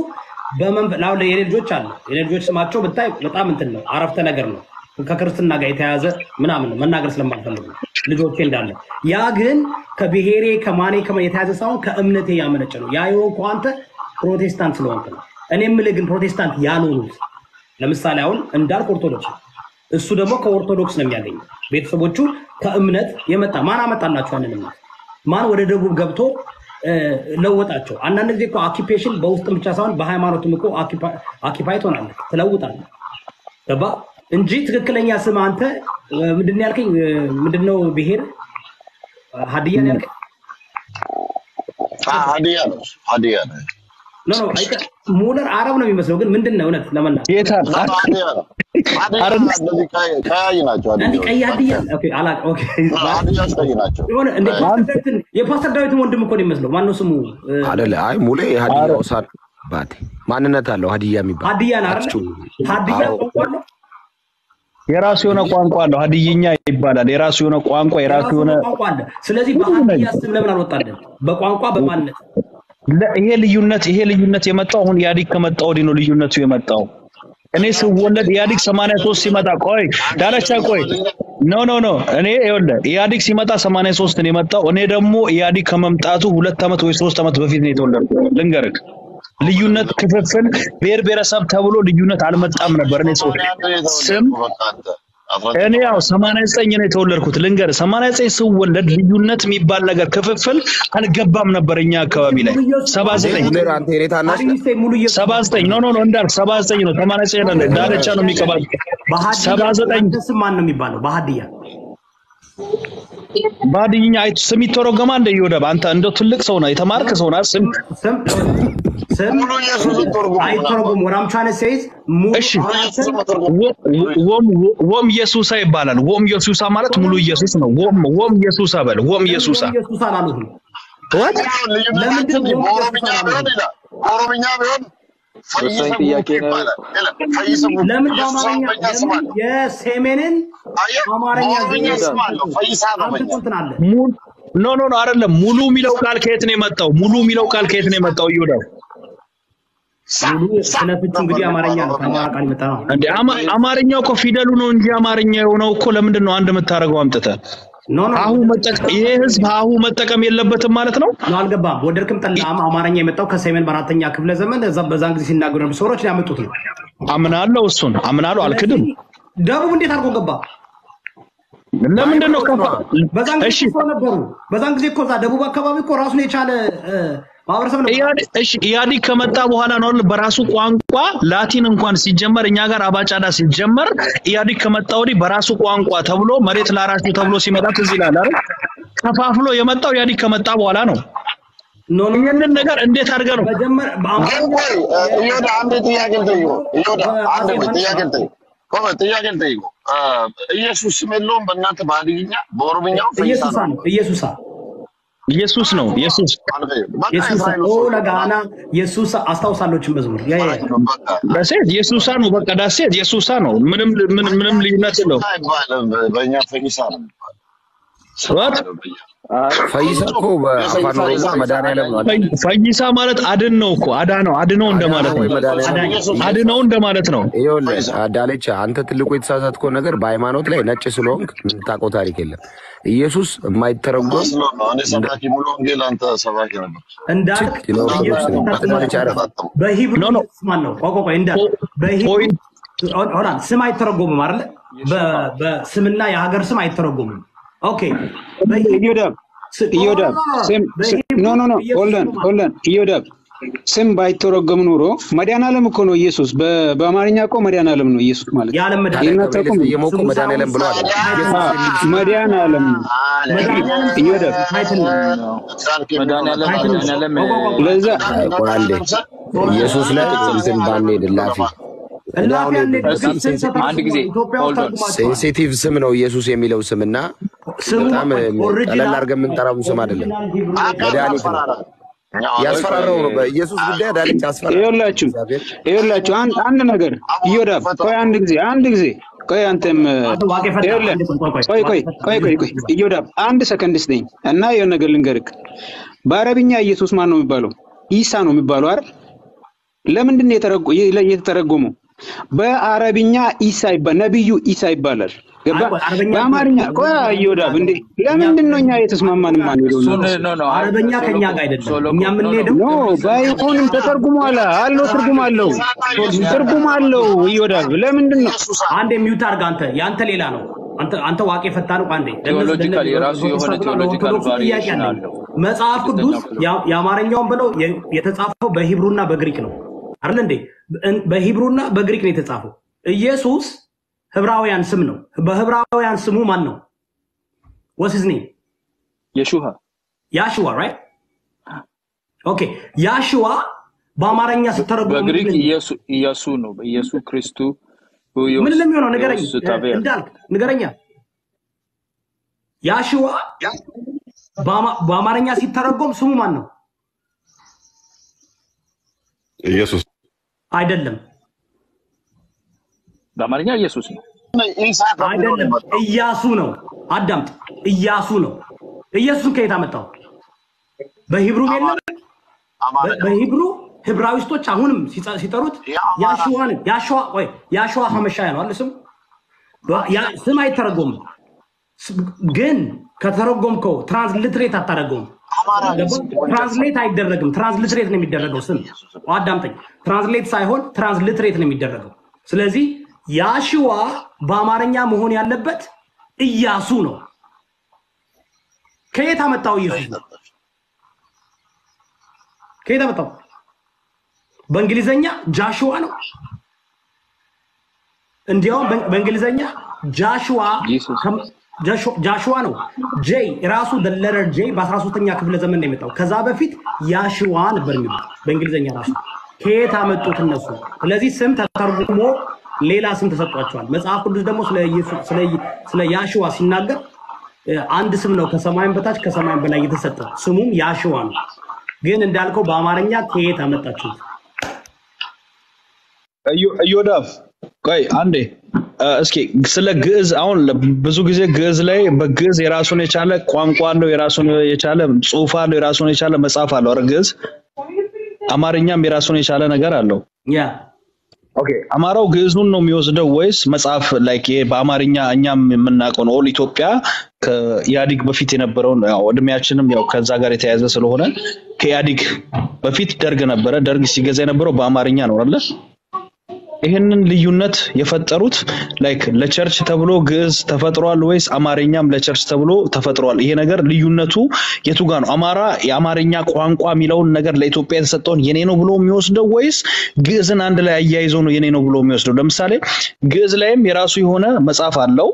በመንፈ- አሁን የኔ ልጆች አሉ። የኔ ልጆች ስማቸው ብታይ በጣም እንትን ነው፣ አረፍተ ነገር ነው ከክርስትና ጋር የተያያዘ ምናምን መናገር ስለማልፈልግ ነው ልጆቼ እንዳለ። ያ ግን ከብሔሬ ከማኔ ከማ የተያዘ ሳይሆን ከእምነቴ ያመነጨ ነው። ያ የሆንኩ አንተ ፕሮቴስታንት ስለሆንክ ነው። እኔ የምልህ ግን ፕሮቴስታንት ያልሆኑት ለምሳሌ አሁን እንዳልክ ኦርቶዶክስ ነው። እሱ ደግሞ ከኦርቶዶክስ ነው የሚያገኘው። ቤተሰቦቹ ከእምነት የመጣ ማን አመጣላቸው? ማን ወደ ደቡብ ገብቶ ለወጣቸው? አንዳንድ ጊዜ እኮ occupation በውስጥም ብቻ ሳይሆን በሃይማኖትም እኮ occupy ትሆናለህ፣ ትለውጣለህ። ገባ እንጂ ትክክለኛ ስም አንተ ምንድን ያልከኝ? እ፣ ምንድን ነው ብሄር ሀዲያ ያልከኝ? ሀዲያ ነው ሀዲያ ነው no ሙለር አረብ ነው የሚመስለው፣ ግን ምንድን ነው እውነት ለመናገር ቀያይ ናቸው የፓስተር ዳዊትን ወንድም እኮ ነው የሚመስለው። ማነው ስሙ? እ፣ አደለ? አይ ሙሌ ሀዲያ ውሳ ባቴ ማንነት አለው ሀዲያ የሚባል ሀዲያ አይደለ? የራሱ የሆነ ቋንቋ አለው። ሀዲይኛ ይባላል። የራሱ የሆነ ቋንቋ የራሱ የሆነ ቋንቋ አለ። ስለዚህ በሀዲያ ስም ለምን አልወጣለን? በቋንቋ በማንነት ይሄ ልዩነት ይሄ ልዩነት የመጣው አሁን ኢህአዲግ ከመጣ ወዲህ ነው ልዩነቱ የመጣው። እኔ ስወለድ ኢህአዲግ 83 ሲመጣ ቆይ ዳለቻ ቆይ no no no እኔ ይኸውልህ ኢህአዲግ ሲመጣ 83 ነው የመጣው። እኔ ደግሞ ኢህአዲግ ከመምጣቱ ሁለት ዓመት ወይ ሶስት ዓመት በፊት ነው የተወለድኩት። ልንገርህ ልዩነት ክፍፍል ብሔር ብሔረሰብ ተብሎ ልዩነት አልመጣም ነበር። እኔ ስም እኔ ያው 89 ነው የተወለድኩት። ልንገር 89 ስወለድ ልዩነት የሚባል ነገር ክፍፍል አልገባም ነበር እኛ አካባቢ ላይ 79 ሙሌ አንተ የኔ ታናሽ ነህ? ሀዲያ ሙሉ ኢየሱስ 79 no no no እንዳልክ 79 ነው 89 ነው ዳርቻ ነው የሚቀባል በሀዲያ 79 ያንተ ስም ማን ነው የሚባለው? በሀዲያ ባድኛ አይቱ ስም ይተረጎማ እንደ ይወደብ። አንተ እንደው ትልቅ ሰው ነው የተማርክ ሰው ነው ስም ስም ስም ወደ አምቻነ ሴይዝ ሙሉ እሺ ወም ወም ኢየሱሳ ይባላል። ወም ኢየሱሳ ማለት ሙሉ ኢየሱስ ነው። ወም ወም ኢየሱሳ በል። ወም ኢየሱሳ ወት ነው በኦሮምኛ ቢሆን ፈይሰ ጥያቄ ነው። no no no አይደለም። ሙሉ የሚለው ቃል ከየት ነው የመጣው? ሙሉ የሚለው ቃል ከየት ነው የመጣው? ይወዳው ሙሉ ስነ ፍቹ እንግዲህ አማርኛ ነው። ከአማራ ቃል የመጣ ነው። እንዴ አማ- አማርኛው እኮ ፊደሉ ነው እንጂ አማርኛ የሆነው እኮ ለምንድን ነው አንድ የምታደርገው አምጥተህ? ሀሁ መጠቀም ይሄ ህዝብ ሀሁ መጠቀም የለበትም ማለት ነው። አልገባም። ወደድክም ጠላህም አማርኛ የመጣው ከሰሜን በአራተኛ ክፍለ ዘመን በዛን ጊዜ ሲናገሩ የነበሩ ሰዎች ሊያመጡት ነው። አምናለሁ፣ እሱን አምናለሁ፣ አልክድም። ደቡብ እንዴት አድርጎ ገባ? ለምንድን ነው ከፋ በዛን ጊዜ እኮ ነበሩ። በዛን ጊዜ እኮ እዛ ደቡብ አካባቢ እኮ ራሱን የቻለ ማህበረሰብ ኢህአዲግ ከመጣ በኋላ ነው በራሱ ቋንቋ ላቲን እንኳን ሲጀመር እኛ ጋር አባጫዳ ሲጀመር ኢህአዲግ ከመጣ ወዲህ በራሱ ቋንቋ ተብሎ መሬት ላራሹ ተብሎ ሲመጣ ትዝ ይላል አይደል? ከፋፍሎ የመጣው ኢህአዲግ ከመጣ በኋላ ነው። ይህንን ነገር እንዴት አድርገህ ነው አንድ ጥያቄ አንድ ኢየሱስ ስም የለውም በእናንተ በሀዲይኛ በኦሮምኛው ኢየሱሳ ነው ኢየሱሳ ኢየሱስ ነው። ኢየሱስ ለጋና ኢየሱሳ አስታውሳለችን መዝሙር። ዳሴት ኢየሱሳ ነው። በቃ ዳሴት ኢየሱሳ ነው። ምንም ምንም ልዩነት የለውም። አይባልም በእኛ ፈይሳ ነው? ፈይሳ እኮ በአፋን ኦሮሞ መድኃኒዓለም ነው ፈይሳ ማለት አድን ነው እኮ። አዳ ነው አድነው እንደማለት ነው። አድነው እንደማለት ነው። ይኸውልህ ዳለቻ አንተ ትልቁ የተሳሳትከው ነገር በሃይማኖት ላይ ነጭ ስለሆንክ የምታውቀው ታሪክ የለም። ኢየሱስ የማይተረጎም በ Hebrew ስም አይተረጎምም አይደለ? በስምና የሀገር ስም አይተረጎምም። okay ኢዮዳብ ኢዮዳብ ስም no no no hold on hold on ኢዮዳብ ስም ባይተረጎም ኖሮ መድኃኒዓለም እኮ ነው ኢየሱስ። በ- በአማርኛ እኮ መድኃኒዓለም ነው ኢየሱስ ማለት? የሞቁ መድኃኒዓለም ነው ኢዮዳብ ለዛ ኢየሱስ ላይ እንትን ባንሄድ ላፊ ስም አንድ ጊዜ ሴንሲቲቭ ስም ነው ኢየሱስ የሚለው ስምና ስሙ በጣም ቀለል አድርገን የምንጠራውን ስም አይደለም። መድኃኒት ነው። ያስፈራራው ነው። በኢየሱስ ጉዳይ ዳልቻ ያስፈራራል። ይኸውላችሁ አንድ ነገር እዮዳብ ቆይ አንድ ጊዜ አንድ ጊዜ። ቆይ አንተም ቆይ ቆይ ቆይ ቆይ ቆይ እዮዳብ አንድ ሰከንድ ስጠኝ እና የሆነ ነገር ልንገርክ በአረብኛ ኢየሱስ ማን ነው የሚባለው? ኢሳ ነው የሚባለው አይደል? ለምንድን ነው የተረጎ- የተተረጎመው በአረብኛ ኢሳ ይባል ነቢዩ ኢሳ ይባላል። በአማርኛ ቆይ እዮዳብ እንዴ? ለምንድን ነው እኛ የተስማማን አይ አረበኛ ከኛ ጋር አይደለም። እኛ የምንሄደው ባይሆንም ተተርጉሟል አለው ትርጉም አለው ትርጉም አለው እዮዳብ ለምንድን ነው አንድ የሚዩት አድርግ አንተ። የአንተ ሌላ ነው። አንተ አንተ ዋቄ ፈታ ነው። አንዴ theological የራሱ የሆነ theological variation አለው። መጽሐፍ ቅዱስ ያ- የአማርኛውን ብለው የተጻፈው በ Hebrew ና በግሪክ ነው። አይደል እንዴ በ Hebrew ና በግሪክ ነው የተጻፈው። ኢየሱስ ህብራውያን ስም ነው። በህብራውያን ስሙ ማን ነው? what's the name የሹሃ ያሽዋ right okay ያሽዋ በአማርኛ ስተረጉም በግሪክ ኢየሱ ነው። ኢየሱ ክርስቱ ምን ለሚሆነው? ንገረኝ። እንዳልክ ንገረኛ ያሽዋ በአማ- በአማርኛ ሲተረጎም ስሙ ማን ነው? ኢየሱስ አይደለም። በአማርኛ ኢየሱስ ነው። አይደለም። እያሱ ነው። አዳምጥ። እያሱ ነው። ኢየሱስን ከየት አመጣው? በሂብሩ የለም? በሂብሩ ህብራዊስቶች አሁንም ሲጠሩት ቆይ ያሽዋ ሀመሻያ ነው አለ ያ- ስም አይተረጎምም ግን ከተረጎምከው ትራንስሊትሬት አታደረገውም translate አይደረግም። transliterate ነው የሚደረገው ስም። አዳምጠኝ። translate ሳይሆን transliterate ነው የሚደረገው። ስለዚህ ያሽዋ በአማርኛ መሆን ያለበት እያሱ ነው። ከየት አመጣው ኢየሱስ ነው? ከየት አመጣው? በእንግሊዘኛ ጃሽዋ ነው። እንዲያውም በእንግሊዘኛ ጃሽዋ ጃሽዋ ነው። ጄይ ራሱ ለረር ጄይ በ13ኛ ክፍለ ዘመን ነው የመጣው። ከዛ በፊት ያሽዋ ነበር የሚሉት በእንግሊዘኛ ራሱ። ከየት አመጡት እነሱ? ስለዚህ ስም ተተርጉሞ ሌላ ስም ተሰጧቸዋል። መጽሐፍ ቅዱስ ደግሞ ስለ ያሽዋ ሲናገር አንድ ስም ነው ከሰማይም በታች ከሰማይም በላይ የተሰጠ። ስሙም ያሽዋ ነው። ግን እንዳልከው በአማርኛ ከየት አመጣችሁት? እዮዳብ ቆይ አንዴ እስኪ ስለ ግዕዝ አሁን ብዙ ጊዜ ግዕዝ ላይ በግዕዝ የራሱን የቻለ ቋንቋ አለው፣ የራሱን የቻለ ጽሑፍ አለው፣ የራሱን የቻለ መጽሐፍ አለው። ኧረ ግዕዝ አማርኛም የራሱን የቻለ ነገር አለው። ያ okay አማራው ግዕዙን ነው የሚወስደው ወይስ መጽሐፍ like ይሄ በአማርኛ እኛም የምናውቀውን all ኢትዮጵያ ከኢህአዲግ በፊት የነበረውን ያው እድሜያችንም ያው ከዛ ጋር የተያያዘ ስለሆነ ከኢህአዲግ በፊት ደርግ ነበረ። ደርግ ሲገዛ የነበረው በአማርኛ ነው አይደለ? ይህንን ልዩነት የፈጠሩት like ለ church ተብሎ ግዕዝ ተፈጥሯል ወይስ አማርኛም ለ church ተብሎ ተፈጥሯል? ይሄ ነገር ልዩነቱ የቱ ጋር ነው? አማራ የአማርኛ ቋንቋ የሚለውን ነገር ለኢትዮጵያ የተሰጠውን የኔ ነው ብሎ የሚወስደው ወይስ ግዕዝን አንድ ላይ አያይዞ ነው የኔ ነው ብሎ የሚወስደው? ለምሳሌ ግዕዝ ላይም የራሱ የሆነ መጽሐፍ አለው።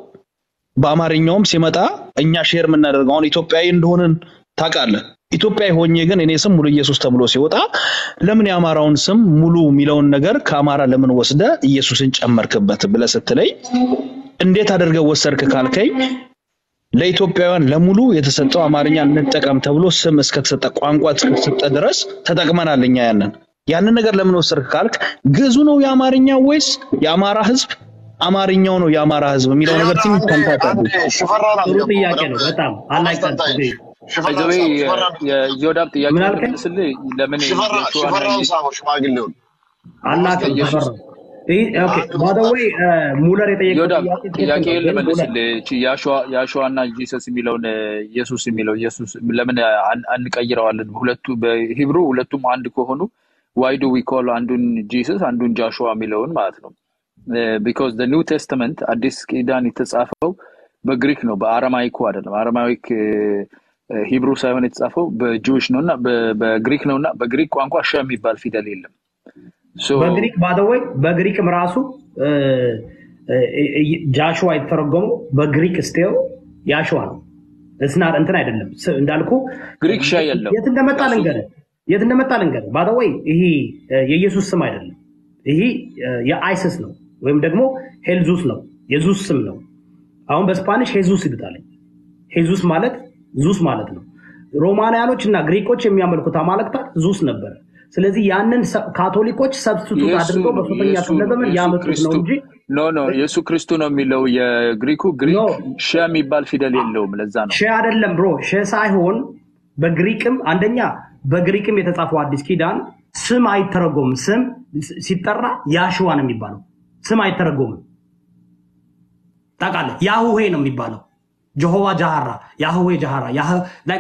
በአማርኛውም ሲመጣ እኛ share የምናደርገው አሁን ኢትዮጵያዊ እንደሆንን ታውቃለህ። ኢትዮጵያዊ ሆኜ ግን እኔ ስም ሙሉ ኢየሱስ ተብሎ ሲወጣ ለምን የአማራውን ስም ሙሉ የሚለውን ነገር ከአማራ ለምን ወስደ ኢየሱስን ጨመርክበት ብለህ ስትለኝ እንዴት አድርገህ ወሰድክ ካልከኝ ለኢትዮጵያውያን ለሙሉ የተሰጠው አማርኛ እንጠቀም ተብሎ ስም እስከተሰጠ ቋንቋ እስከተሰጠ ድረስ ተጠቅመናል። እኛ ያንን ያንን ነገር ለምን ወሰድክ ካልክ ግዕዙ ነው የአማርኛ ወይስ የአማራ ሕዝብ አማርኛው ነው የአማራ ሕዝብ የሚለው ነገር ትንሽ ሽፈራውን ጥሩ ጥያቄ ነው በጣም አላይቀር የዮዳብ ጥያቄ? መልስልህ ለምን ሽማግሌውን ኢየሱስ- ተፈራ ዌይ ሙለር ጥያቄ ልመልስልህ እና Jesus የሚለውን ኢየሱስ የሚለው ኢየሱስ ለምን አን- አንቀይረዋለን? ሁለቱ በ Hebrew ሁለቱም አንድ ከሆኑ why do we call አንዱን Jesus አንዱን Joshua የሚለውን ማለት ነው። because New Testament አዲስ ኪዳን የተጻፈው በግሪክ ነው፣ በአረማይኩ አይደለም። Aramaic Hebrew ሳይሆን የተጻፈው በ Jewish ነው እና በ- በግሪክ ነው እና በግሪክ ቋንቋ ሸ የሚባል ፊደል የለም። በግሪክ by the way በግሪክም ራሱ Joshua የተተረጎመው በግሪክ ስቴው ያሽዋ ነው። እስና እንትን አይደለም። እንዳልኩ ግሪክ ሸ የለም። የት እንደመጣ ልንገርህ የት እንደመጣ ልንገርህ። by the way ይሄ የኢየሱስ ስም አይደለም። ይሄ እ፣ የአይሰስ ነው ወይም ደግሞ ሄልዙስ ነው። የዙስ ስም ነው። አሁን በ Spanish ሄዙስ ይሉታል። ሄዙስ ማለት ዙስ ማለት ነው። ሮማንያኖች እና ግሪኮች የሚያመልኩት አማልክታት ዙስ ነበረ። ስለዚህ ያንን ካቶሊኮች ሰብስቱት አድርገው በሶስተኛ ክፍለ ዘመን ያመጡት ነው እንጂ no no የሱ ክሪስቱ ነው የሚለው የግሪኩ ግሪክ ሸ የሚባል ፊደል የለውም። ለዛ ነው ሼ አይደለም bro ሼ ሳይሆን በግሪክም አንደኛ በግሪክም የተጻፈው አዲስ ኪዳን ስም አይተረጎምም። ስም ሲጠራ ያሽዋ ነው የሚባለው። ስም አይተረጎምም። ታውቃለህ? ያሁዌ ነው የሚባለው። ጀሆቫ ጃሃራ፣ ያህዌ ጃሃራ።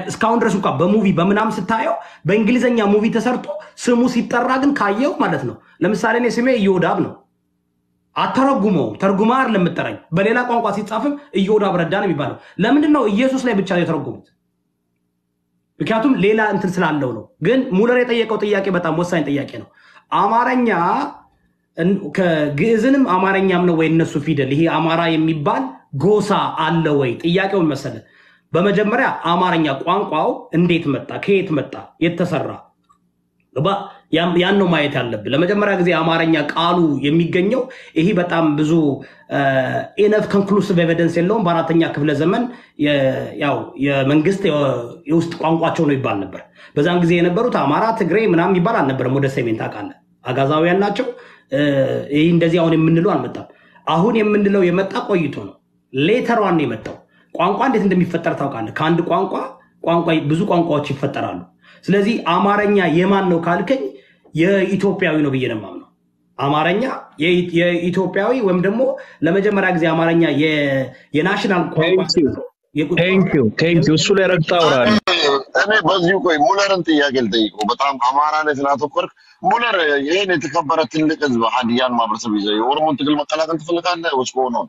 እስካሁን ድረስ እንኳ በሙቪ በምናምን ስታየው በእንግሊዝኛ ሙቪ ተሰርቶ ስሙ ሲጠራ ግን ካየው ማለት ነው። ለምሳሌ እኔ ስሜ ኢዮዳብ ነው። አተረጉመውም ተርጉማ አይደለም የምጠራኝ። በሌላ ቋንቋ ሲጻፍም ኢዮዳብ ረዳ ነው የሚባለው። ለምንድን ነው ኢየሱስ ላይ ብቻ ነው የተረጎሙት? ምክንያቱም ሌላ እንትን ስላለው ነው። ግን ሙለር የጠየቀው ጥያቄ በጣም ወሳኝ ጥያቄ ነው። አማርኛ ከግዕዝንም አማርኛም ነው ወይ እነሱ ፊደል ይሄ አማራ የሚባል ጎሳ አለ ወይ? ጥያቄውን መሰለ። በመጀመሪያ አማርኛ ቋንቋው እንዴት መጣ? ከየት መጣ? የተሰራ? ያን ነው ማየት ያለብን። ለመጀመሪያ ጊዜ አማርኛ ቃሉ የሚገኘው ይሄ በጣም ብዙ enough conclusive evidence የለውም። በአራተኛ ክፍለ ዘመን ያው የመንግስት የውስጥ ቋንቋቸው ነው ይባል ነበር። በዛን ጊዜ የነበሩት አማራ፣ ትግሬ ምናምን ይባል አልነበረም። ወደ ሰሜን ታውቃለህ፣ አጋዛውያን ናቸው። ይህ እንደዚህ አሁን የምንለው አልመጣም። አሁን የምንለው የመጣ ቆይቶ ነው። later on ነው የመጣው። ቋንቋ እንዴት እንደሚፈጠር ታውቃለህ? ከአንድ ቋንቋ ቋንቋ ብዙ ቋንቋዎች ይፈጠራሉ። ስለዚህ አማርኛ የማን ነው ካልከኝ የኢትዮጵያዊ ነው ብዬ ነው የማምነው። አማርኛ የኢ- የኢትዮጵያዊ ወይም ደግሞ ለመጀመሪያ ጊዜ አማርኛ የ national ቋንቋ እሱ ላይ ረግጣ አውራል እኔ በዚሁ ቆይ ሙለርን ጥያቄ ልጠይቀው። በጣም አማራ ላይ ስላተኮርክ ሙለር ይህን የተከበረ ትልቅ ህዝብ ሀዲያን ማህበረሰብ ይዘህ የኦሮሞን ትግል መቀላቀል ትፈልጋለህ? ወስኮ ነው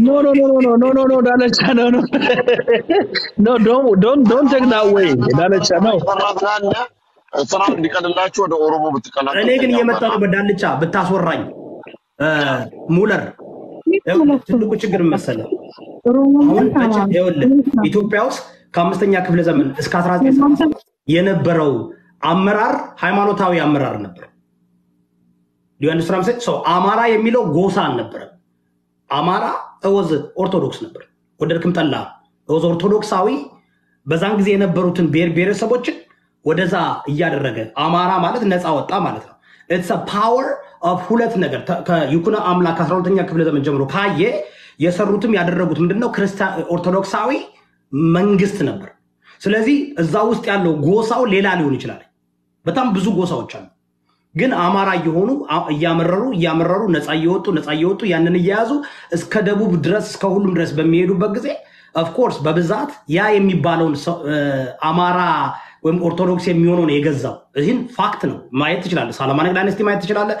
no no no no no ዳለቻ no no no don't don't don't take that way ዳለቻ ነው ሰራ ስላለ ስራ እንዲቀልላችሁ ወደ ኦሮሞ ብትቀላቀል እኔ ግን ከኛ እየመጣ ጋር ነው በዳልቻ ብታስወራኝ። ሙለር ትልቁ ችግር መሰለ። አሁን መቼ- ይኸውልህ ኢትዮጵያ ውስጥ ከአምስተኛ ክፍለ ዘመን እስከ 19 የነበረው አመራር ሃይማኖታዊ አመራር ነበር። ሰው አማራ የሚለው ጎሳ አልነበረም። አማራ እወዝ ኦርቶዶክስ ነበር። ወደድክም ጠላህ it was ኦርቶዶክሳዊ በዛን ጊዜ የነበሩትን ብሔር ብሔረሰቦችን ወደዛ እያደረገ አማራ ማለት ነፃ ወጣ ማለት ነው። it's power of ሁለት ነገር ከይኩኖ አምላክ 12ኛ ክፍለ ዘመን ጀምሮ ካየ የሰሩትም ያደረጉት ምንድነው? ኦርቶዶክሳዊ መንግስት ነበር። ስለዚህ እዛ ውስጥ ያለው ጎሳው ሌላ ሊሆን ይችላል። በጣም ብዙ ጎሳዎች አሉ። ግን አማራ እየሆኑ እያመረሩ እያመረሩ ነፃ እየወጡ ነፃ እየወጡ ያንን እየያዙ እስከ ደቡብ ድረስ እስከ ሁሉም ድረስ በሚሄዱበት ጊዜ of course በብዛት ያ የሚባለውን አማራ ወይም ኦርቶዶክስ የሚሆነውን የገዛው ይህን fact ነው ማየት ትችላለህ። Solomonic dynasty ማየት ትችላለህ።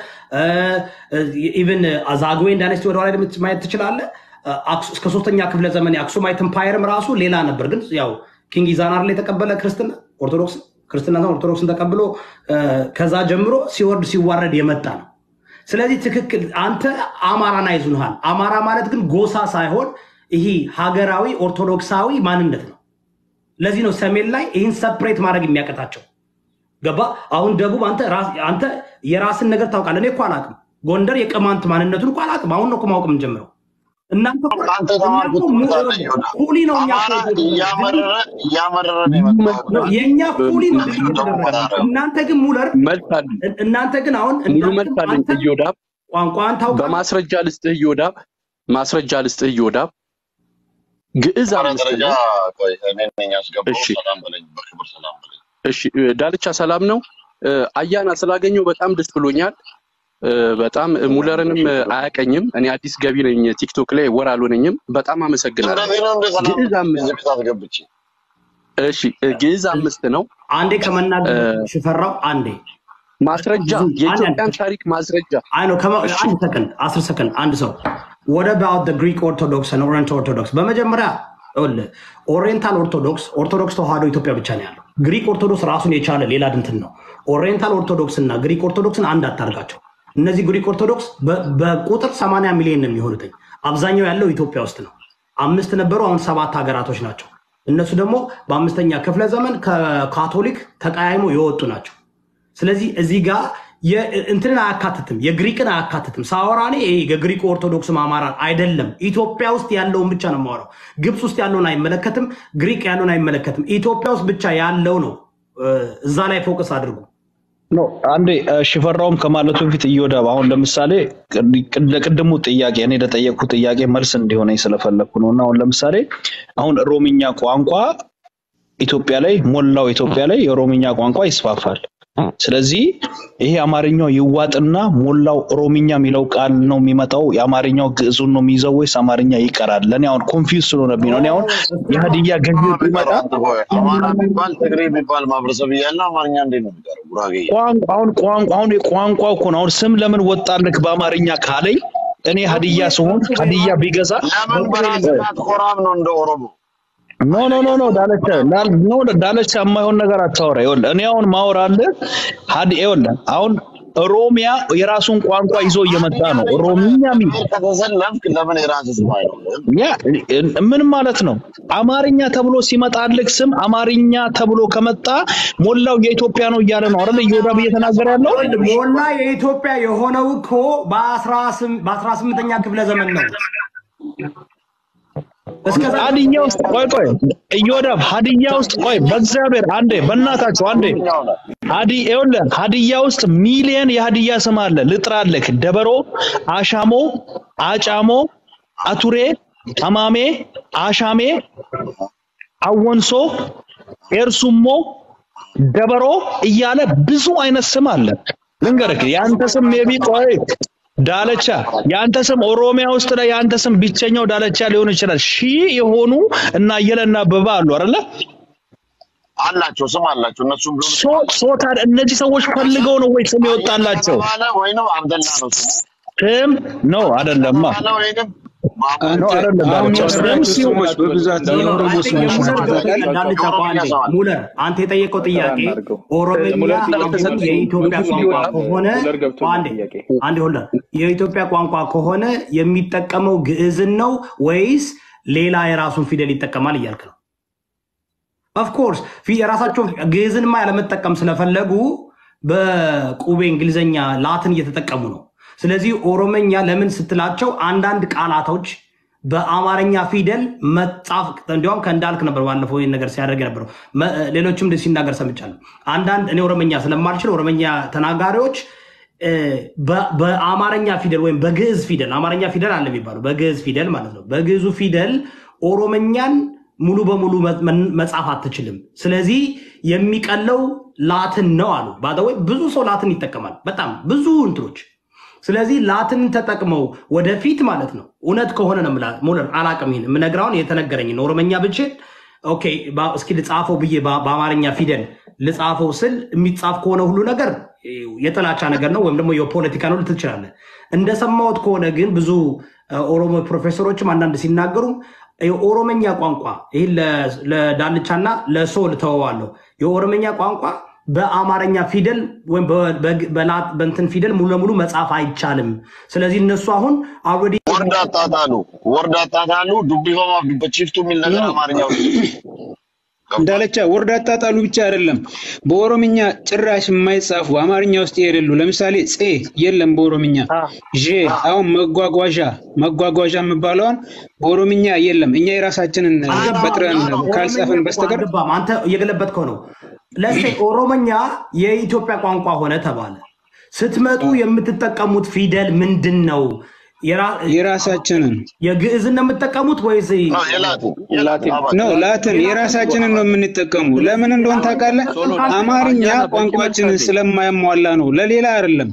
even ዛግዌን dynasty ደግሞ ማየት ትችላለህ። እስከ ሶስተኛ ክፍለ ዘመን የ Aksumite empire ም ራሱ ሌላ ነበር። ግን ያው King ኢዛናር ላይ የተቀበለ ክርስትና ኦርቶዶክስ ክርስትና ኦርቶዶክስን ተቀብሎ ከዛ ጀምሮ ሲወርድ ሲዋረድ የመጣ ነው። ስለዚህ ትክክል አንተ አማራን አይዙንሃል። አማራ ማለት ግን ጎሳ ሳይሆን ይሄ ሀገራዊ ኦርቶዶክሳዊ ማንነት ነው። ለዚህ ነው ሰሜን ላይ ይህን ሰፕሬት ማድረግ የሚያቀታቸው። ገባ? አሁን ደቡብ አንተ የራስን ነገር ታውቃለህ። እኔ እኮ አላውቅም። ጎንደር የቅማንት ማንነቱን እኮ አላውቅም። አሁን ነው እኮ ማወቅ የምንጀምረው። እናንተ ሁሊ ነው የእኛ መራረው እናንተ ግን ሙለር እናንተ ግን አሁን ሙሉ መልስ አለኝ። አንተ እዮዳብ ቋንቋን ታውቃለህ። በማስረጃ ልስጥህ። እዮዳብ ማስረጃ ልስጥህ። እዮዳብ ግዕዝ አምስት እሺ ዳልቻ ሰላም ነው። አያና ስላገኘው በጣም ደስ ብሎኛል። በጣም ሙለርንም አያቀኝም። እኔ አዲስ ገቢ ነኝ፣ ቲክቶክ ላይ ወር አልሆነኝም። በጣም አመሰግናለሁ። እሺ ግዕዝ አምስት ነው። አንዴ ከመናገር ሽፈራው አንዴ ማስረጃ የኢትዮጵያን ታሪክ ማስረጃ አይ ነው አንድ ሰከንድ አስር ሰከንድ አንድ ሰው what about the Greek Orthodox and Oriental Orthodox በመጀመሪያ Oriental ኦርቶዶክስ ኦርቶዶክስ ተዋህዶ ኢትዮጵያ ብቻ ነው ያለው። ግሪክ ኦርቶዶክስ ራሱን የቻለ ሌላ ድንትን ነው። Oriental ኦርቶዶክስ እና ግሪክ ኦርቶዶክስን አንድ አታርጋቸው። እነዚህ ግሪክ ኦርቶዶክስ በቁጥር 80 ሚሊዮን ነው የሚሆኑትኝ። አብዛኛው ያለው ኢትዮጵያ ውስጥ ነው። አምስት ነበሩ፣ አሁን ሰባት ሀገራቶች ናቸው። እነሱ ደግሞ በአምስተኛ ክፍለ ዘመን ከካቶሊክ ተቀያይሞ የወጡ ናቸው። ስለዚህ እዚህ ጋር እንትንን አያካትትም፣ የግሪክን አያካትትም። ሳወራ እኔ ይሄ የግሪክ ኦርቶዶክስ አማራን አይደለም፣ ኢትዮጵያ ውስጥ ያለውን ብቻ ነው የማወራው። ግብፅ ውስጥ ያለውን አይመለከትም፣ ግሪክ ያለውን አይመለከትም። ኢትዮጵያ ውስጥ ብቻ ያለው ነው። እዛ ላይ focus አድርጉ። no አንዴ ሽፈራውም ከማለቱ በፊት እዮዳብ አሁን ለምሳሌ ቅድ- ለቅድሙ ጥያቄ እኔ ለጠየቅኩ ጥያቄ መልስ እንዲሆነኝ ስለፈለግኩ ነው። እና አሁን ለምሳሌ አሁን ኦሮምኛ ቋንቋ ኢትዮጵያ ላይ ሞላው ኢትዮጵያ ላይ የኦሮምኛ ቋንቋ ይስፋፋል። ስለዚህ ይሄ አማርኛው ይዋጥና ሞላው ኦሮምኛ የሚለው ቃል ነው የሚመጣው፣ የአማርኛው ግዕዙን ነው የሚይዘው ወይስ አማርኛ ይቀራል? ለእኔ አሁን confuse ስለሆነብኝ ነው። እኔ አሁን የሀዲያ ገዢ ቢመጣ አማራ የሚባል ትግሬ የሚባል ማህበረሰብ እያለ አማርኛ እንዴት ነው የሚቀረው? ጉራጌ ቋንቋ አሁን ቋንቋ አሁን የቋንቋ እኮ ነው። አሁን ስም ለምን ወጣልክ በአማርኛ ካለኝ እኔ ሀዲያ ስሆን ሀዲያ ቢገዛ ለምን በራስህ አትኮራም ነው እንደ ኦሮሞ? no no no no ዳለቻ no ዳለቻ የማይሆን ነገር አታወራ። ይኸውልህ እኔ አሁን ማወራልህ ሀዲ ይኸውልህ አሁን ኦሮሚያ የራሱን ቋንቋ ይዞ እየመጣ ነው። ኦሮሚኛ ምን ማለት ነው? አማርኛ ተብሎ ሲመጣልህ ስም አማርኛ ተብሎ ከመጣ ሞላው የኢትዮጵያ ነው እያለ ነው አይደል? እየወዳብ እየተናገረ ያለው ሞላ የኢትዮጵያ የሆነው እኮ በአስራ ስምንተኛ ክፍለ ዘመን ነው። ሀዲያ ውስጥ ቆይ ቆይ እዮዳብ ሀዲያ ውስጥ ቆይ በእግዚአብሔር አንዴ በእናታችሁ አንዴ። ሀዲ ይኸውልህ ሀዲያ ውስጥ ሚሊየን የሀዲያ ስም አለ። ልጥራለህ ደበሮ አሻሞ አጫሞ አቱሬ አማሜ አሻሜ አወንሶ ኤርሱሞ ደበሮ እያለ ብዙ አይነት ስም አለ። ልንገርህ የአንተ ስም maybe ቆይ ዳለቻ የአንተ ስም ኦሮሚያ ውስጥ ላይ የአንተ ስም ብቸኛው ዳለቻ ሊሆን ይችላል። ሺህ የሆኑ እና አየለና አበባ አሉ አይደለ? አላቸው ስም አላቸው። እነሱም ቢሆኑ ሶ- ሶ ታዲያ እነዚህ ሰዎች ፈልገው ነው ወይ ስም ስሙ ስም ነው አይደለማ በብዛት አንዴ ሙለር አንተ የጠየቀው ጥያቄ ኦሮምኛ የኢትዮጵያ ቋንቋ ከሆነ አንዴ ሆልዳ የኢትዮጵያ ቋንቋ ከሆነ የሚጠቀመው ግዕዝን ነው ወይስ ሌላ የራሱን ፊደል ይጠቀማል እያልክ ነው? of course የራሳቸውን ግዕዝንማ ያለመጠቀም ስለፈለጉ በቁቤ እንግሊዝኛ ላትን እየተጠቀሙ ነው። ስለዚህ ኦሮመኛ ለምን ስትላቸው አንዳንድ ቃላቶች በአማርኛ ፊደል መጻፍ እንዲያውም ከእንዳልክ ነበር ባለፈው ይህን ነገር ሲያደርግ የነበረው መ- ሌሎችም ሲናገር ሰምቻለሁ። አንዳንድ እኔ ኦሮመኛ ስለማልችል ኦሮመኛ ተናጋሪዎች በአማርኛ ፊደል ወይም በግዕዝ ፊደል አማርኛ ፊደል አለ የሚባለው በግዕዝ ፊደል ማለት ነው። በግዕዙ ፊደል ኦሮመኛን ሙሉ በሙሉ መጻፍ አትችልም። ስለዚህ የሚቀለው Latin ነው አሉ። by the way ብዙ ሰው Latin ይጠቀማል፣ በጣም ብዙ እንትኖች ስለዚህ Latin ን ተጠቅመው ወደፊት ማለት ነው። እውነት ከሆነ ነው ሞለር አላቅም። ይሄን የምነግራውን የተነገረኝ ኦሮመኛ ብችል okay፣ እስኪ ልጻፈው ብዬ በአማርኛ ፊደል ልጻፈው ስል የሚጻፍ ከሆነ ሁሉ ነገር የጥላቻ ነገር ነው ወይም ደግሞ የፖለቲካ ነው ልትል ትችላለህ። እንደሰማሁት ከሆነ ግን ብዙ ኦሮሞ ፕሮፌሰሮችም አንዳንድ ሲናገሩ የኦሮመኛ ቋንቋ ይህ ለዳልቻና ለሶል ተወዋለሁ። የኦሮመኛ ቋንቋ በአማርኛ ፊደል ወይም በእንትን ፊደል ሙሉ ለሙሉ መጻፍ አይቻልም። ስለዚህ እነሱ አሁን አልሬዲ ወርድ አጣጣሉ ወርድ አጣጣሉ ዱቢሆማ በቺፍቱ የሚል ነገር ነው። አማርኛ ውስጥ እንዳለቻ ወርድ አጣጣሉ ብቻ አይደለም። በኦሮምኛ ጭራሽ የማይጻፉ አማርኛ ውስጥ የሌሉ ለምሳሌ ፄ የለም በኦሮምኛ ዤ አሁን መጓጓዣ መጓጓዣ የሚባለውን በኦሮምኛ የለም። እኛ የራሳችንን ፈጥረን ካልጻፍን በስተቀር አንተ እየገለበጥከው ነው። ለሴ ኦሮመኛ የኢትዮጵያ ቋንቋ ሆነ ተባለ። ስትመጡ የምትጠቀሙት ፊደል ምንድን ነው? የራ- የራሳችንን የግዕዝን ነው የምትጠቀሙት ወይስ ነው ላትን የራሳችንን ነው የምንጠቀሙ። ለምን እንደሆን ታውቃለህ? አማርኛ ቋንቋችንን ስለማያሟላ ነው፣ ለሌላ አይደለም።.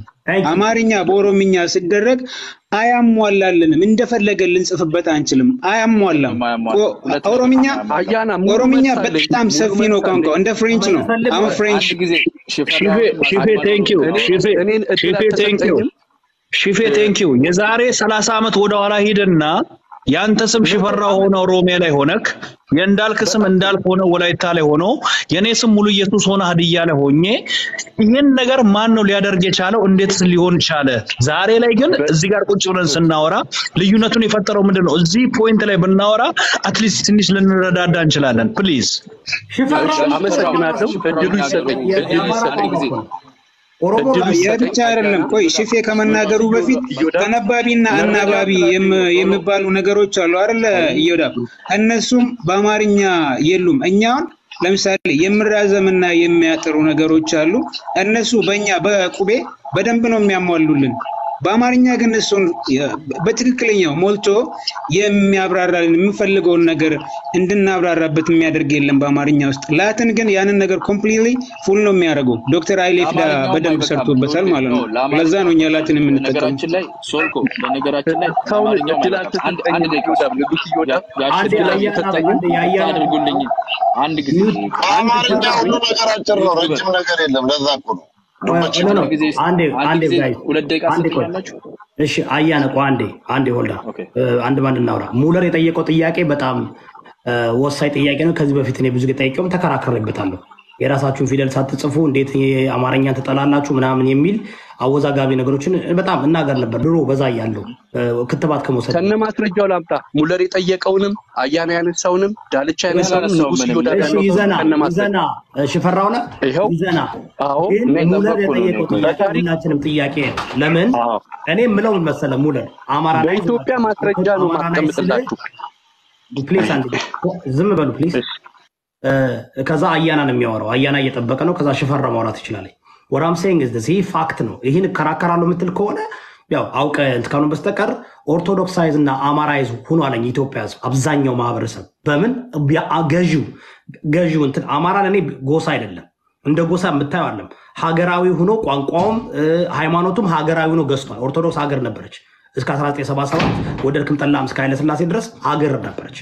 አማርኛ በኦሮምኛ ሲደረግ አያሟላልንም፣ እንደፈለገን ልንጽፍበት አንችልም። አያሟላም። ኦሮምኛ ኦሮምኛ በጣም ሰፊ ነው ቋንቋ፣ እንደ French ነው። አሁን French thank you የዛሬ 30 ዓመት ወደ ኋላ ሂድና ያንተ ስም ሽፈራ ሆነ ኦሮሚያ ላይ ሆነክ የእንዳልክ ስም እንዳልክ ሆነ ወላይታ ላይ ሆኖ የኔ ስም ሙሉ ኢየሱስ ሆነ ሀዲያ ላይ ሆኜ ይህን ነገር ማን ነው ሊያደርግ የቻለው? እንዴትስ ሊሆን ቻለ? ዛሬ ላይ ግን እዚህ ጋር ቁጭ ብለን ስናወራ ልዩነቱን የፈጠረው ምንድን ነው? እዚህ point ላይ ብናወራ at least ትንሽ ልንረዳዳ እንችላለን። please ሽፈራው አመሰግናለሁ። እድሉ ይሰጠኝ፣ ኦሮሞ እድሉ ያ ይሰጠኝ ብቻ አይደለም። ቆይ ሽፌ ከመናገሩ በፊት ተነባቢና አናባቢ የሚባሉ ነገሮች አሉ አይደለ? እዮዳብ እነሱም በአማርኛ የሉም። እኛውን ለምሳሌ የሚራዘምና የሚያጥሩ ነገሮች አሉ። እነሱ በእኛ በቁቤ በደንብ ነው የሚያሟሉልን። በአማርኛ ግን እሱን በትክክለኛው ሞልቶ የሚያብራራልን የምንፈልገውን ነገር እንድናብራራበት የሚያደርግ የለም በአማርኛ ውስጥ። Latin ግን ያንን ነገር completely full ነው የሚያደርገው። ዶክተር አይሌፍዳ ለአማርኛውም በደንብ ሰርቶበታል ማለት ነው። ለዛ ነው እኛ ላትን በነገራችን ላይ አይበቃም። አንድ ጊዜ ጊዜ ሁሉ ነገር አጭር ነው፣ ረጅም ነገር የለም። ለዛ እኮ ነው እሺ አያነ ቆይ አንዴ አንዴ ሆልዳ አንድ ባንድ እናውራ። ሙለር የጠየቀው ጥያቄ በጣም ወሳኝ ጥያቄ ነው። ከዚህ በፊት እኔ ብዙ ጊዜ ጠይቄውም ተከራክሬበታለሁ። የራሳችሁን ፊደል ሳትጽፉ እንዴት አማርኛን ትጠላላችሁ ምናምን የሚል አወዛጋቢ ነገሮችን በጣም እናገር ነበር። ድሮ በዛ እያለሁ ክትባት ከመውሰድ ከነ ማስረጃው ላምጣ። ሙለር የጠየቀውንም አያና ያነሳውንም ዳልቻ ያነሳውንም ንጉስ ይዘና ከነ ማስረጃ ይዘና ሙለር የጠየቀው ሁላችንም ጥያቄ ነው። ለምን? አዎ። እኔ የምለው ምን መሰለህ ሙለር አማራ ላይ በኢትዮጵያ ማስረጃ ነው ማስቀምጥላችሁ። please አንድ ዝም በሉ please። ከዛ አያና ነው የሚያወራው። አያና እየጠበቀ ነው። ከዛ ሽፈራ ማውራት ይችላል። what I'm saying ይህ fact ነው። ይህን እከራከራለሁ የምትል ከሆነ ያው አውቀ እንትን ካልሆነ በስተቀር Orthodoxize እና Amharize ሁኖ አለኝ የኢትዮጵያ ሕዝብ አብዛኛው ማህበረሰብ በምን ገዢው ገዢው እንትን አማራ ለእኔ ጎሳ አይደለም እንደ ጎሳ የምታየው አለም ሀገራዊ ሁኖ ቋንቋውም ሃይማኖቱም ሀገራዊ ሁኖ ገዝቷል። ኦርቶዶክስ ሀገር ነበረች እስከ 1977 ወደ ድክም ጠላም እስከ ኃይለስላሴ ድረስ ሀገር ነበረች።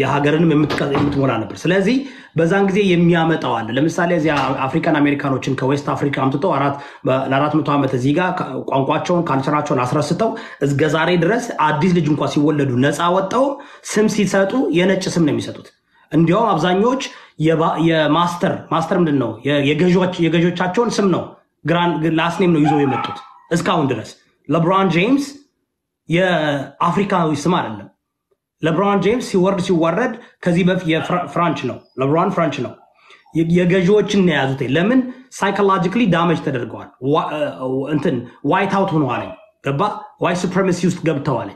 የሀገርንም የምትሞላ ነበር። ስለዚህ በዛን ጊዜ የሚያመጣው አለ። ለምሳሌ እዚያ African American ኖችን ከ West Africa አምጥተው ለአራት መቶ ዓመት እዚህ ጋር ቋንቋቸውን culture ኣቸውን አስረስተው እስከ ዛሬ ድረስ አዲስ ልጅ እንኳ ሲወለዱ ነፃ ወጣው ስም ሲሰጡ የነጭ ስም ነው የሚሰጡት። እንዲያውም አብዛኛዎች የ master master ምንድን ነው የገዢዎቻቸውን ስም ነው last name ነው ይዘው የመጡት እስካሁን ድረስ ለብሮን ጄምስ የአፍሪካዊ ስም አይደለም። ለብሮን ጄምስ ሲወርድ ሲዋረድ ከዚህ በፊት የ French ነው። ለብሮን French ነው። የገዢዎችን ነው የያዙት። ለምን psychologically damage ተደርገዋል። እንትን white out ሆነዋል። ገባ white supremacy ውስጥ ገብተዋል።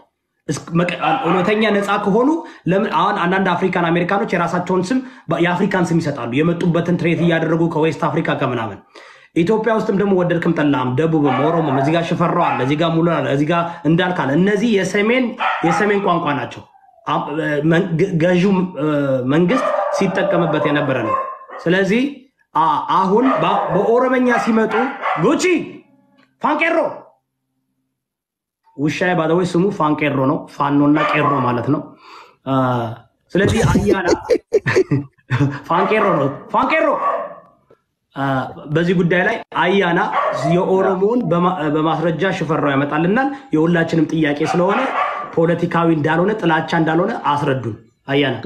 እውነተኛ ነፃ ከሆኑ ለምን አሁን አንዳንድ African American ኖች የራሳቸውን ስም የ African ስም ይሰጣሉ። የመጡበትን trace እያደረጉ ከ West Africa ከምናምን ኢትዮጵያ ውስጥም ደግሞ ወደድክም ጠላም ደቡብም ኦሮሞም እዚህ ጋር ሽፈራው አለ፣ እዚህ ጋር ሙሉ አለ፣ እዚህ ጋር እንዳልክ አለ። እነዚህ የሰሜን የሰሜን ቋንቋ ናቸው። ገዢው መንግስት ሲጠቀምበት የነበረ ነው። ስለዚህ አሁን በኦሮመኛ ሲመጡ ጉቺ ፋንቄሮ ውሻ ባደወይ ስሙ ፋንቄሮ ነው። ፋኖና ቄሮ ማለት ነው። ስለዚህ አያና (laughs) ፋንቄሮ ነው። ፋንቄሮ በዚህ ጉዳይ ላይ አያና የኦሮሞውን በማ- በማስረጃ ሽፈራው ያመጣልናል። የሁላችንም ጥያቄ ስለሆነ ፖለቲካዊ እንዳልሆነ ጥላቻ እንዳልሆነ አስረዱን። አያና